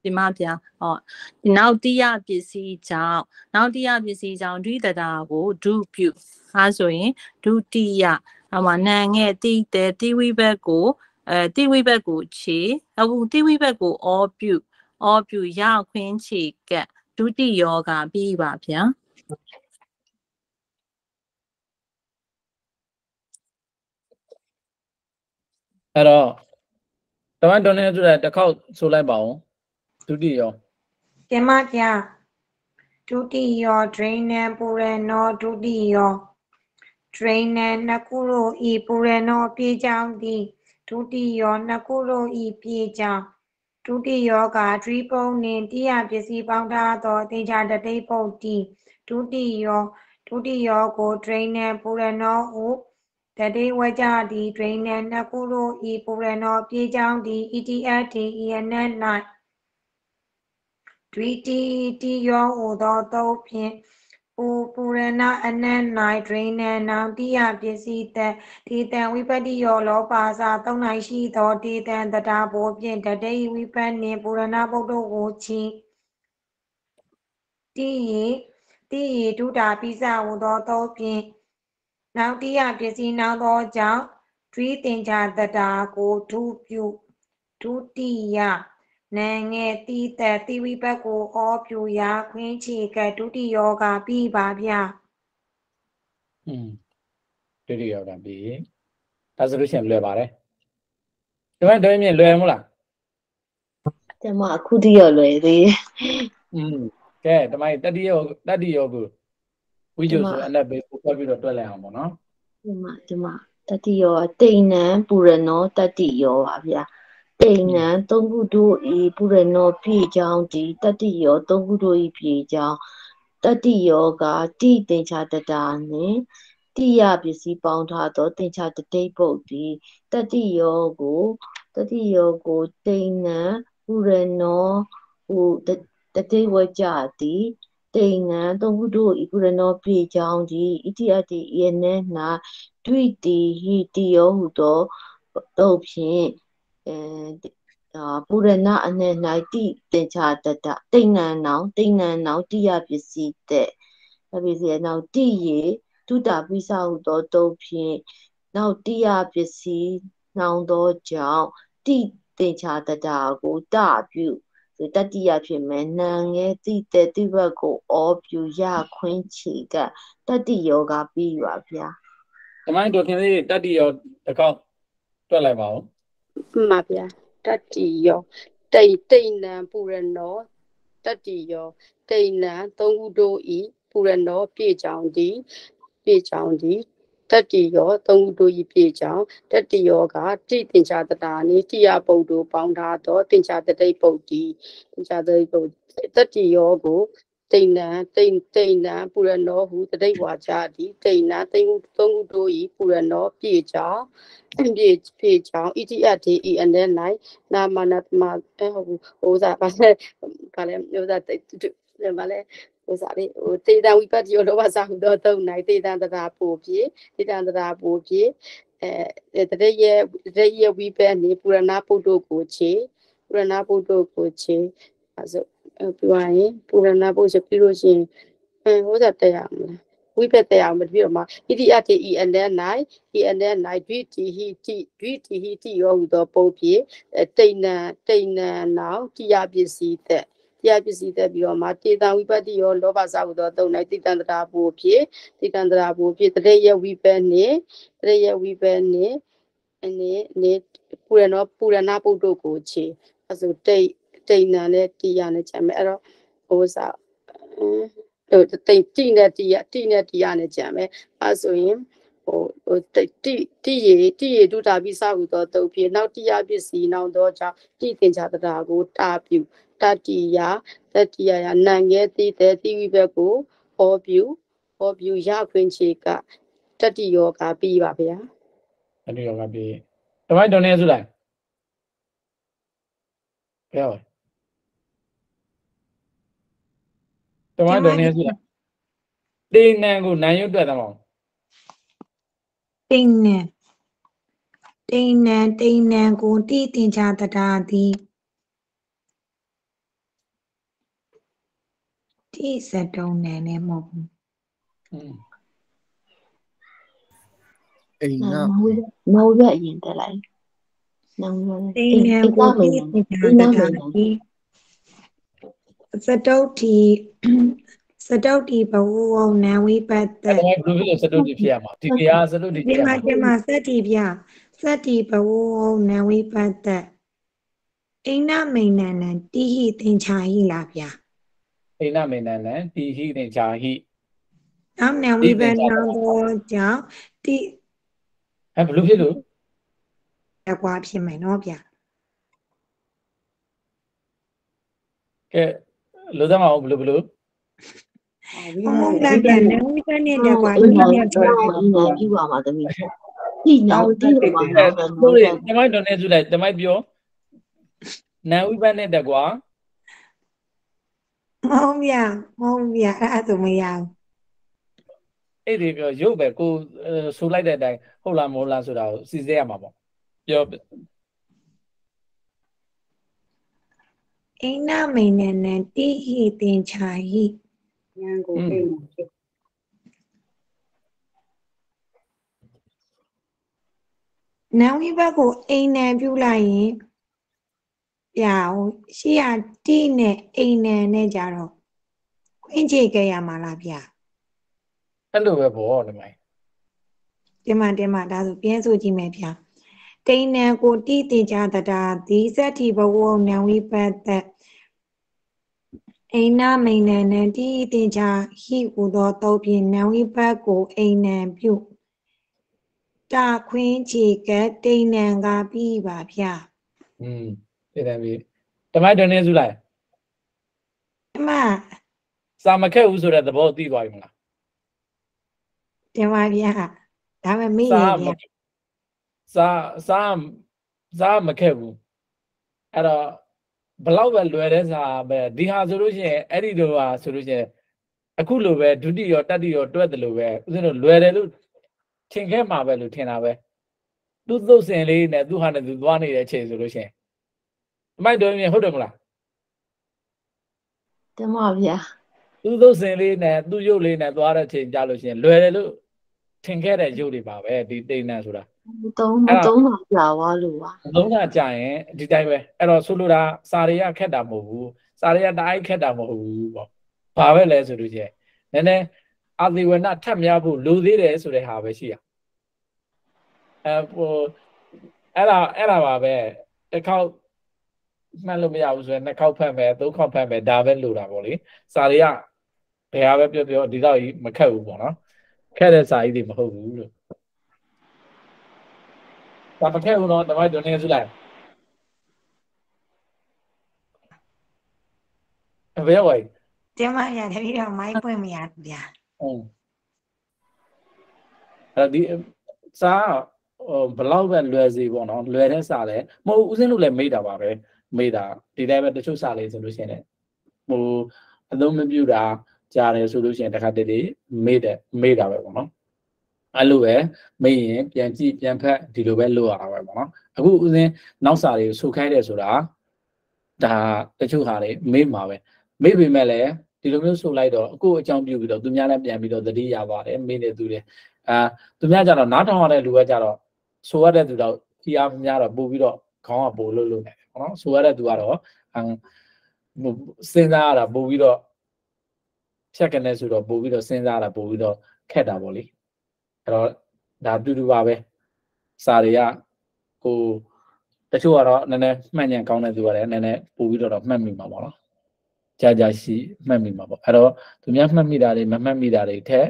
ဒီမှာဗျာဟောဒီနောက်တိယပစ္စည်းကြောင့်နောက်တိယပစ္စည်းကြောင့်ဒွိတတာကိုဒုပြုအဲဆိုရင်ဒုတိယအမနံငဲ့တိတဲ့တိဝိဘက်ကိုအဲတိဝိဘက်ကိုခြေအခုတိဝိဘက်ကိုအောပြုအောပြုရခွင်းခြေကက် ဒုတိယောကပြီးပါဗျာအဲ့တော့တမန်တော်နေဆိုတဲ့တစ်ခေါက်ဆိုလိုက်ပါအောင်ဒုတိယကဲမဗျာဒုတိယောဒိဏံပူရနောဒုတိယောဒိဏံနှစ်ခုတို့ဤပူရနောပြေကြောင်းသည်ဒုတိယောနှစ်ခုတို့ဤပြေကြောင်း ဒုတိယောကဒရိပုံနှင့်တိယပစ္စည်းပေါင်းထားသောအသင်္ချာတတိပုတ်တီဒုတိယောဒုတိယောကိုဒိဏံပူရနောဟုတတိဝကြသည်ဒိဏံနှစ်ခုတို့ဤပူရနောပြေကြောင်းသည် ETF သည်ဤအနက်၌ဒွိတိတိယောဟူသောသုံးဖြင့် ပူပူရဏအနန္၌ဒိဏနောင်တိယပစ္စည်းသက်ဒေတံဝိပတ္တိယောလောပါစာသုံး၌ရှိသောဒေတံတတာဘောဖြင့်တတိဝိပတ္နှင့်ပူရဏပုဒ္ဓကိုချင်းတိယေတိယေဒုတာပိစဟူသောသုံးဖြင့်နောက်တိယပစ္စည်းနောက်သောကြောင့်ဒွိတင်္ချာတတာကိုဒုပြုဒုတိယ နာငယ်တီးသက်တိဝိဘတ်ကိုဩပြူရာခွင်းချီကဒုတိယောကပြီးပါဗျာ อืมဒုတိယကပြီဒါဆိုလို့ရှိရင်လွယ်ပါတယ်ဒီမှာတော့မြင်လွယ်မလား ကျမအခုတည်းရလွယ်သေးတယ် อืมကဲဒီမှာတတိယတတိယကိုဝိဇ္ဇဆိုအနက်ဘေးကိုပတ်ပြီးတော့တွက်လိုက်အောင်ပေါ့နော် ကျမကျမတတိယောတိဏံပူရနောတတိယောပါဗျာ တိဏံသုံးခုတို့ဤပူရနောဖြည့်ချောင်းဒီတတိယောသုံးခုတို့ဤဖြည့်ချောင်းတတိယောကတိတင်ချာတတာနှင့်တိယပစ္စည်းပေါင်းထားသောတင်ချာတတိပုတ်ဒီတတိယောကိုတတိယောကိုတိဏံပူရနောဟူတတတိဝကြတိတိဏံသုံးခုတို့ဤပူရနောဖြည့်ချောင်းဒီဣတိအတိယနေနာဒွိတိဟိတိယောဟုသောတို့ဖြင့် အဲအာပုရဏအနှင့်၌တိတင်ချာတတတိဏ္ဏနောင်တိဏ္ဏနောင်တိယပစ္စည်းတဲ့ဒါပစ္စည်းနောင်တိယေတုတပိစဟုသောတို့ဖြင့်နောက်တိယပစ္စည်းနောင်သောကြောင့်တိတင်ချာတတာကိုတပြုဆိုတတိယဖြစ်မယ်နံငယ်တိတဲ့တိဘတ်ကိုဩပြုရခွင်းချီကတတိယောဂပြီးပါဗျာဒီမှာတော့ခင်လေးတတိယတစ်ခေါက်တွက်လိုက်ပါဦး မှန်ပါဗျာတတ္တိယောတိတ်တိတ်နံပူရနောတတ္တိယောတိတ်နံသုံးခုတို့ဤပူရနောပြေကြောင်သည်ပြေကြောင်သည်တတ္တိယောသုံးခုတို့ဤပြေကြောင်တတ္တိယောကတိတင်္ချာတတာနိတိယပုဒ်တို့ပေါင်းထားသောတင်္ချာတတိပုဒ်တီတင်္ချာတတိပုဒ်တတ္တိယောကို တိဏ္ဏတိန်တိဏ္ဏပူရနောဟုတတိဝါကြသည်တိဏ္ဏတိန်ခုသုံးခုတို့ဤပူရနောပြေကြောင်ပြေပြေကြောင်ဣတိအတေဤအနေ၌နာမနတမအဲဟိုဟိုစားပါလေပါလေဟိုစားတိတ်ပါလေဟိုစားလေးဟိုတေတံဝိပတ္တိယောလောဘစာဟုသောသုံး၌တေတံတရာပူပြေတေတံတရာပူပြေအဲတရရဲ့တရရဲ့ဝိပက်နေပုရဏပုဒ္ဒကိုချေပုရဏပုဒ္ဒကိုချေ အဲဆိုပြောရင်ပုရဏပုဒ်ဆိုပြီးလို့ရှိရင်အဲဟိုစားတက်ရမလားဝိပက်တရားမပြီးတော့မှဣတိအတေဤအနေ၌ဤအနေ၌ဒွိတိဟိတိဒွိတိဟိတိရောဟုသောပုံဖြင့်တိဏ္ဏတိဏ္ဏနောင်တရားပစ္စည်းသက်တရားပစ္စည်းသက်ပြီးတော့မှတေတံဝိပတ္တိရောလောဘစာဟုသောသုံး၌တိတံတရာဘူဖြင့်တိတံတရာဘူဖြင့်တရေယဝိပက်နှင့်တရေယဝိပက်နှင့်အနေနဲ့ပူရနောပူရဏပုဒ္ဒကိုခြေအဲဆိုတိတ် တိဏ္ဏနဲ့တရားနဲ့ချက်မယ်အဲ့တော့ဟိုစားဟိုတိတ်တိနဲ့တရားတိနဲ့တရားနဲ့ကြံမယ်အဲဆိုရင်ဟိုဟိုတိတိတိရေတိရေဒုတာပိစဟုသောတုတ်ဖြစ်နောက်တရားပစ္စည်းနောက်သောကြောင့်တိသင်္ချာတတာကိုတာပြုတတိယတတိယယနံငယ်တိတဲ့တိဝိဘက်ကိုဟောပြုဟောပြုရခွင့်ချေကတတိယောကပြီးပါဗျာတတိယကပြီဒီမှာတော့နေစုလိုက်ပြော ဒီမှာတော့နေစုလိုက်တေနံကိုနိုင်ရွတ်တွက်တယ်မောင်တိန်နံတိန်နံတိန်နံကိုတိတင်ချာတတာသည်တိစတုံးနံနဲ့မဟုတ်ဘူးอืมအိမ်ကနောင်ရအရင်တက်လိုက်နောင်ရတိန်နံကိုတိတင်ချာတတာသည် စတုတ်တီစတုတ်တီဘဝဝနံဝိပတ်တအဲ့ဒါဘယ်လိုဖြစ်လို့စတုတ်တိဖြစ်ရမှာဒီတရားစတုတ်တိဖြဒီစ်ရမှာမှာဒီမှာစက်တီပြစက်တီဘဝနံဝိပတ်တအိဏမိန်နံနံတိဟိသင်္ချာဟိလားဗျာအိနမေနနံတိဟိသင်္ချာဟိနောက်နံဝိပန္နသောကြောင့်တိဟဲ့ဘလို့ဖြစ်လို့တကွာဖြစ်မယ်နော်ဗျာကဲ လို့သမအောင်ဘလို့ဘလို့ဘုံဘုံတန်ပြန်နံဝိပန္နတကွာအဒီင်းနေ့နာတော့အင်းနာပြုပါမှာသမီးဒီနောက်ဒီလိုပါအဲတော့တို့ရတမိုက်တော်နေစုလိုက်တမိုက်ပြောနံဝိပန်းနဲ့တကွာမဟုတ်ဗျာမဟုတ်ဗျာအဲ့ဒါဆိုမရဘူးအဲ့ဒီပြောရုပ်ပဲကိုအဲဆိုလိုက်တဲ့အတိုင်းဟုတ်လားမဟုတ်လားဆိုတာကိုစီစစ်ရမှာပေါ့ပြော အိနမေနနံတိဟိသင်္ချာဟိဉာဏ်ကိုသိမှဖြစ်နံဝိဘတ်ကိုအိမ်နံပြုလိုက်ရင်ဗျာဟိုရှေ့ကတိနဲ့အိမ်နံနဲ့ကြတော့ခွင့်ချေခဲ့ရမှာလားဗျာအဲ့လိုပဲပေါ့ဒီမိုက်တင်မတင်မဒါဆိုပြန်ဆိုကြည့်မယ်ဗျာ တိန်နံကိုတိတင်ကြတတာဒီဇက်တိဘဝနံဝိပတ်သက်အိနမိန်နံနံတိတင်ကြဟိဟူသောတုတ်ဖြင့်နံဝိပတ်ကိုအိမ်နံပြုတာခွင်းချေကတိန်နံကပြီးပါဗျာอืมသိတယ်ပြီတမိုက်တော်နေစုလိုက်အမစာမခက်ဘူးဆိုတဲ့သဘောသိသွားပြီမလားတင်ပါဗျာဒါပေမဲ့မေ့စာရမဗျာ စာစာစာမခက်ဘူးအဲ့တော့ဘလောက်ပဲလွယ်တဲ့စာပဲဒီဟာဆိုလို့ရှိရင်အဲ့ဒီလိုဟာဆိုလို့ရှိရင်အခုလိုပဲဒုတိယတတိယတွက်တယ်လို့ပဲဦးဇင်းတို့လွယ်တယ်လို့ထင်ခဲ့မှာပဲလို့ထင်တာပဲသူသုတ်စင်လေးနဲ့သူဟာနဲ့သူသွားနေတဲ့အချိန်ဆိုလို့ရှိရင်အမိုက်တော်ရင်ဟုတ်တယ်မလားတမဗျာသူသုတ်စင်လေးနဲ့သူ့ရုပ်လေးနဲ့သွားတဲ့အချိန်ကြာလို့ရှိရင်လွယ်တယ်လို့ ထင်ခဲ့တဲ့ရုပ်တွေပါပဲဒီတိတ်နန်းဆိုတာသုံးမသုံးပါကြာသွားလို့ပါလုံးဝကြာရင်ဒီတိုင်းပဲအဲ့တော့ဆိုလိုတာစာတွေကခက်တာမဟုတ်ဘူးစာတွေကတအားခက်တာမဟုတ်ဘူးပေါ့ဘာပဲလဲဆိုလို့ချင်းနည်းနည်းအာသီဝနထပ်များဖို့လိုသေးတယ်ဆိုတဲ့ဟာပဲရှိရအဲဟိုအဲ့ဒါအဲ့ဒါပါပဲတစ်ခေါက်မှတ်လို့မရဘူးဆိုရင်နှစ်ခေါက်ဖတ်မယ်သုံးခေါက်ဖတ်မယ်ဒါပဲလိုတာပေါ့လေစာတွေကဘယ်ဟာပဲပြောပြောဒီတော့ကြီးမခက်ဘူးပေါ့နော် ခက်တဲ့စာကြီးတွေမဟုတ်ဘူးလို့ဒါမခက်ဘူးနော်တမိုက်ဒုနေစုလိုက်ဘယ်ဝိုင်တင်ပါဗျာတပည့်တော်မိုက်ပွင့်မရဘူးဗျာဟုတ်အဲ့ဒီစာဟိုဘလောက်ပဲလွယ်စီပေါ့နော်လွယ်တဲ့စာလဲမဟုတ်ဦးစင်းတို့လည်းမေးတာပါပဲမေးတာဒီတိုင်းပဲတချို့စာလေးဆိုလို့ရှိရင်လည်းဟိုအသုံးမပြုတာ ကြားတယ်ဆိုလို့ရှိရင်တခါတည်းတည်းမေးတယ်မေးတာပဲပေါ့နော်အဲ့လိုပဲမေးရင်ပြန်ကြည့်ပြန်ဖတ်ဒီလိုပဲလုပ်ရတာပဲပေါ့နော်အခုဦးစင်းနောက်စာတွေကိုစုခိုင်းတယ်ဆိုတာဒါတချို့ဟာတွေမေးမှာပဲမေးပေမဲ့လည်းဒီလိုမျိုးဆိုလိုက်တော့အခုအကြောင်းပြုပြီးတော့သူများလည်းပြန်ပြီးတော့သတိရပါတယ်မေးနေသူတွေအာသူများကြတော့နားထောင်ရတဲ့လူကကြတော့ဆိုရတဲ့သူတော့ခီးအားများတော့ပို့ပြီးတော့ခေါင်းကပို့လို့လို့နေတယ်ပေါ့နော်ဆိုရတဲ့သူကတော့အမ်ဟိုစဉ်းစားရတာပို့ပြီးတော့ ဖြတ်ကနေဆိုတော့ပို့ပြီးတော့စဉ်းစားရတာပို့ပြီးတော့ခက်တာပေါ့လေအဲ့တော့ဒါတူတူပါပဲစာတွေကကိုတချို့ကတော့နည်းနည်းမှတ်ဉာဏ်ကောင်းတဲ့သူကလည်းနည်းနည်းပို့ပြီးတော့တော့မှတ်မိမှာပေါ့နော်ကြာကြာရှိမှတ်မိမှာပေါ့အဲ့တော့သူများမှတ်မိတာတွေမမှတ်မိတာတွေထက်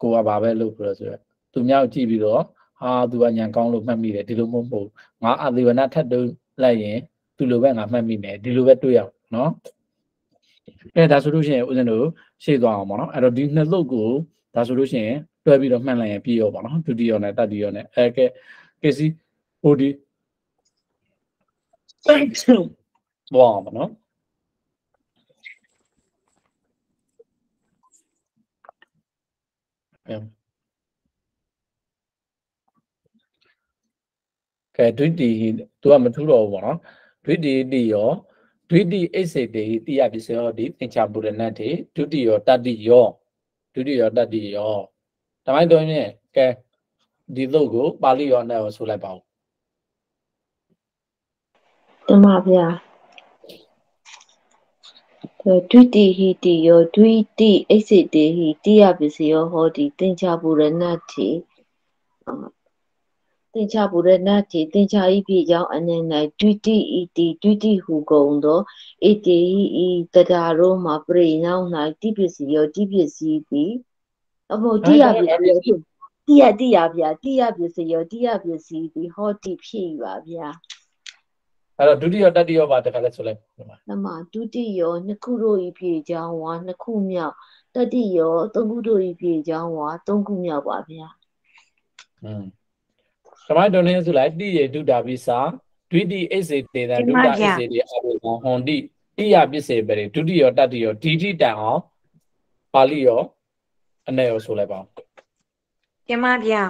ကိုကဘာပဲလုပ်ပြီးတော့ဆိုတော့သူများကိုကြည့်ပြီးတော့ဟာသူကညံကောင်းလို့မှတ်မိတယ်ဒီလိုမဟုတ်ဘူးငါအာသေဝနာထပ်တုံးလိုက်ရင်သူလိုပဲငါမှတ်မိမယ်ဒီလိုပဲတွေ့ရအောင်နော် အဲဒါဆိုလို့ရှိရင်ဦးဇင်းတို့ရှေ့သွားအောင်ပေါ့နော်အဲ့တော့ဒီနှစ်လုတ်ကိုဒါဆိုလို့ရှိရင်တွဲပြီးတော့မှတ်လိုက်ရင်ပြည့်ရောပေါ့နော်ဒုတိယနဲ့တတိယနဲ့အဲကဲကဲစီဟိုဒီဘောပါနော်အဲကဲဒွိတိသူကမထူးတော့ဘူးပေါ့နော်ဒွိတိတိရော ဒွိတိအိစေတေတိယပစ္စယောတိသင်္ချာပုရဏတ်တေဒုတိယောတတိယောဒုတိယောတတိယောတမိုင်းတော်ရင်ကဲဒီသုတ်ကိုပါဠိရောနဲ့ဆိုလိုက်ပါဦးတမဗျာဒွိတိဟိတိယောဒွိတိအိစိတေဟိတိယပစ္စယောဟောတိသင်္ချာပုရဏတ်တိ သင်္ချာပုရဏတိသင်္ချာဤပြေကြောင့်အနန္၌ဒွိတိဤတိဒွိတိဟုကုန်သောဣတိဤတတာရောမှာပရိနောင်၌တိပစ္စည်းယောတိပစ္စည်းသည်အမို့တိယပစ္စည်းယောတိယတိယဗျာတိယပစ္စည်းယောတိယပစ္စည်းသည်ဟောတိဖြစ်၏ပါဗျာအဲ့တော့ဒုတိယတတိယပါတစ်ခါလဲဆိုလိုက်ဒီမှာနမဒုတိယနှစ်ခုတို့ဤပြေကြောင်းဝါနှစ်ခုမြောက်တတိယသုံးခုတို့ဤပြေကြောင်းဝါသုံးခုမြောက်ပါဗျာอืม ဓမ္မတုန်နေဆိုလိုက်တိယေဒုတာပိစာဒွိတိအိစေတေတံဒုတာအိစေတေအဘုံဟွန်တိတိယပစ္စေပရိဒုတိယတတိယဒီတိတံအောင်ပါဠိရောအနေရောဆိုလိုက်ပါဦးပြမဗျာ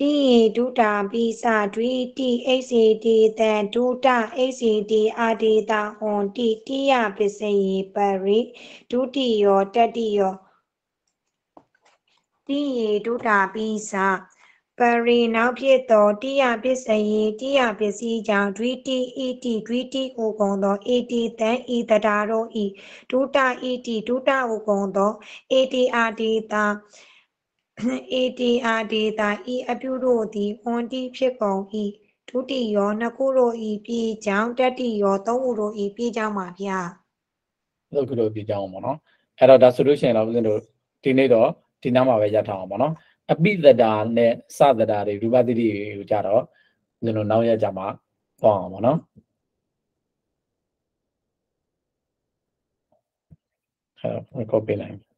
တိယေဒုတာပိစာဒွိတိအိစေတိတံဒုတာအိစေတိအာဒေတာဟွန်တိတိယပစ္စယေပရိဒုတိယောတတိယောတိယေဒုတာပိစာ ပရိနောက်ဖြစ်သောတိယပစ္စယေတိယပစ္စည်းကြောင့်ဒွိတိဣတိဒွိတိဟုကုန်သောဣတိတံဣတတာတို့ဤဒုတာဣတိဒုတာဟုကုန်သောဣတိအာဒေတာ ATR data ဤအပြုတို့သည်ဟွန်တီဖြစ်ကုန်၏ဒုတိယောနှစ်ခုတို့ဤပြေကြောင်းတတိယောသုံးခုတို့ဤပြေကြောင်းပါဗျာဒုက္ခတို့ဒီကြောင်းပေါ့နော်အဲ့တော့ဒါဆိုလို့ရှိရင်တော့ဦးဇင်းတို့ဒီနေ့တော့ဒီနားမှာပဲရထားအောင်ပေါ့နော် အပိသတာနဲ့စသတာတွေရူပတိတိကိုကြတော့ဦးဇင်းတို့နောက်ရက်ကြမှာပေါ့အောင်ပေါ့နော်အဲ့တော့ record ပေးလိုက်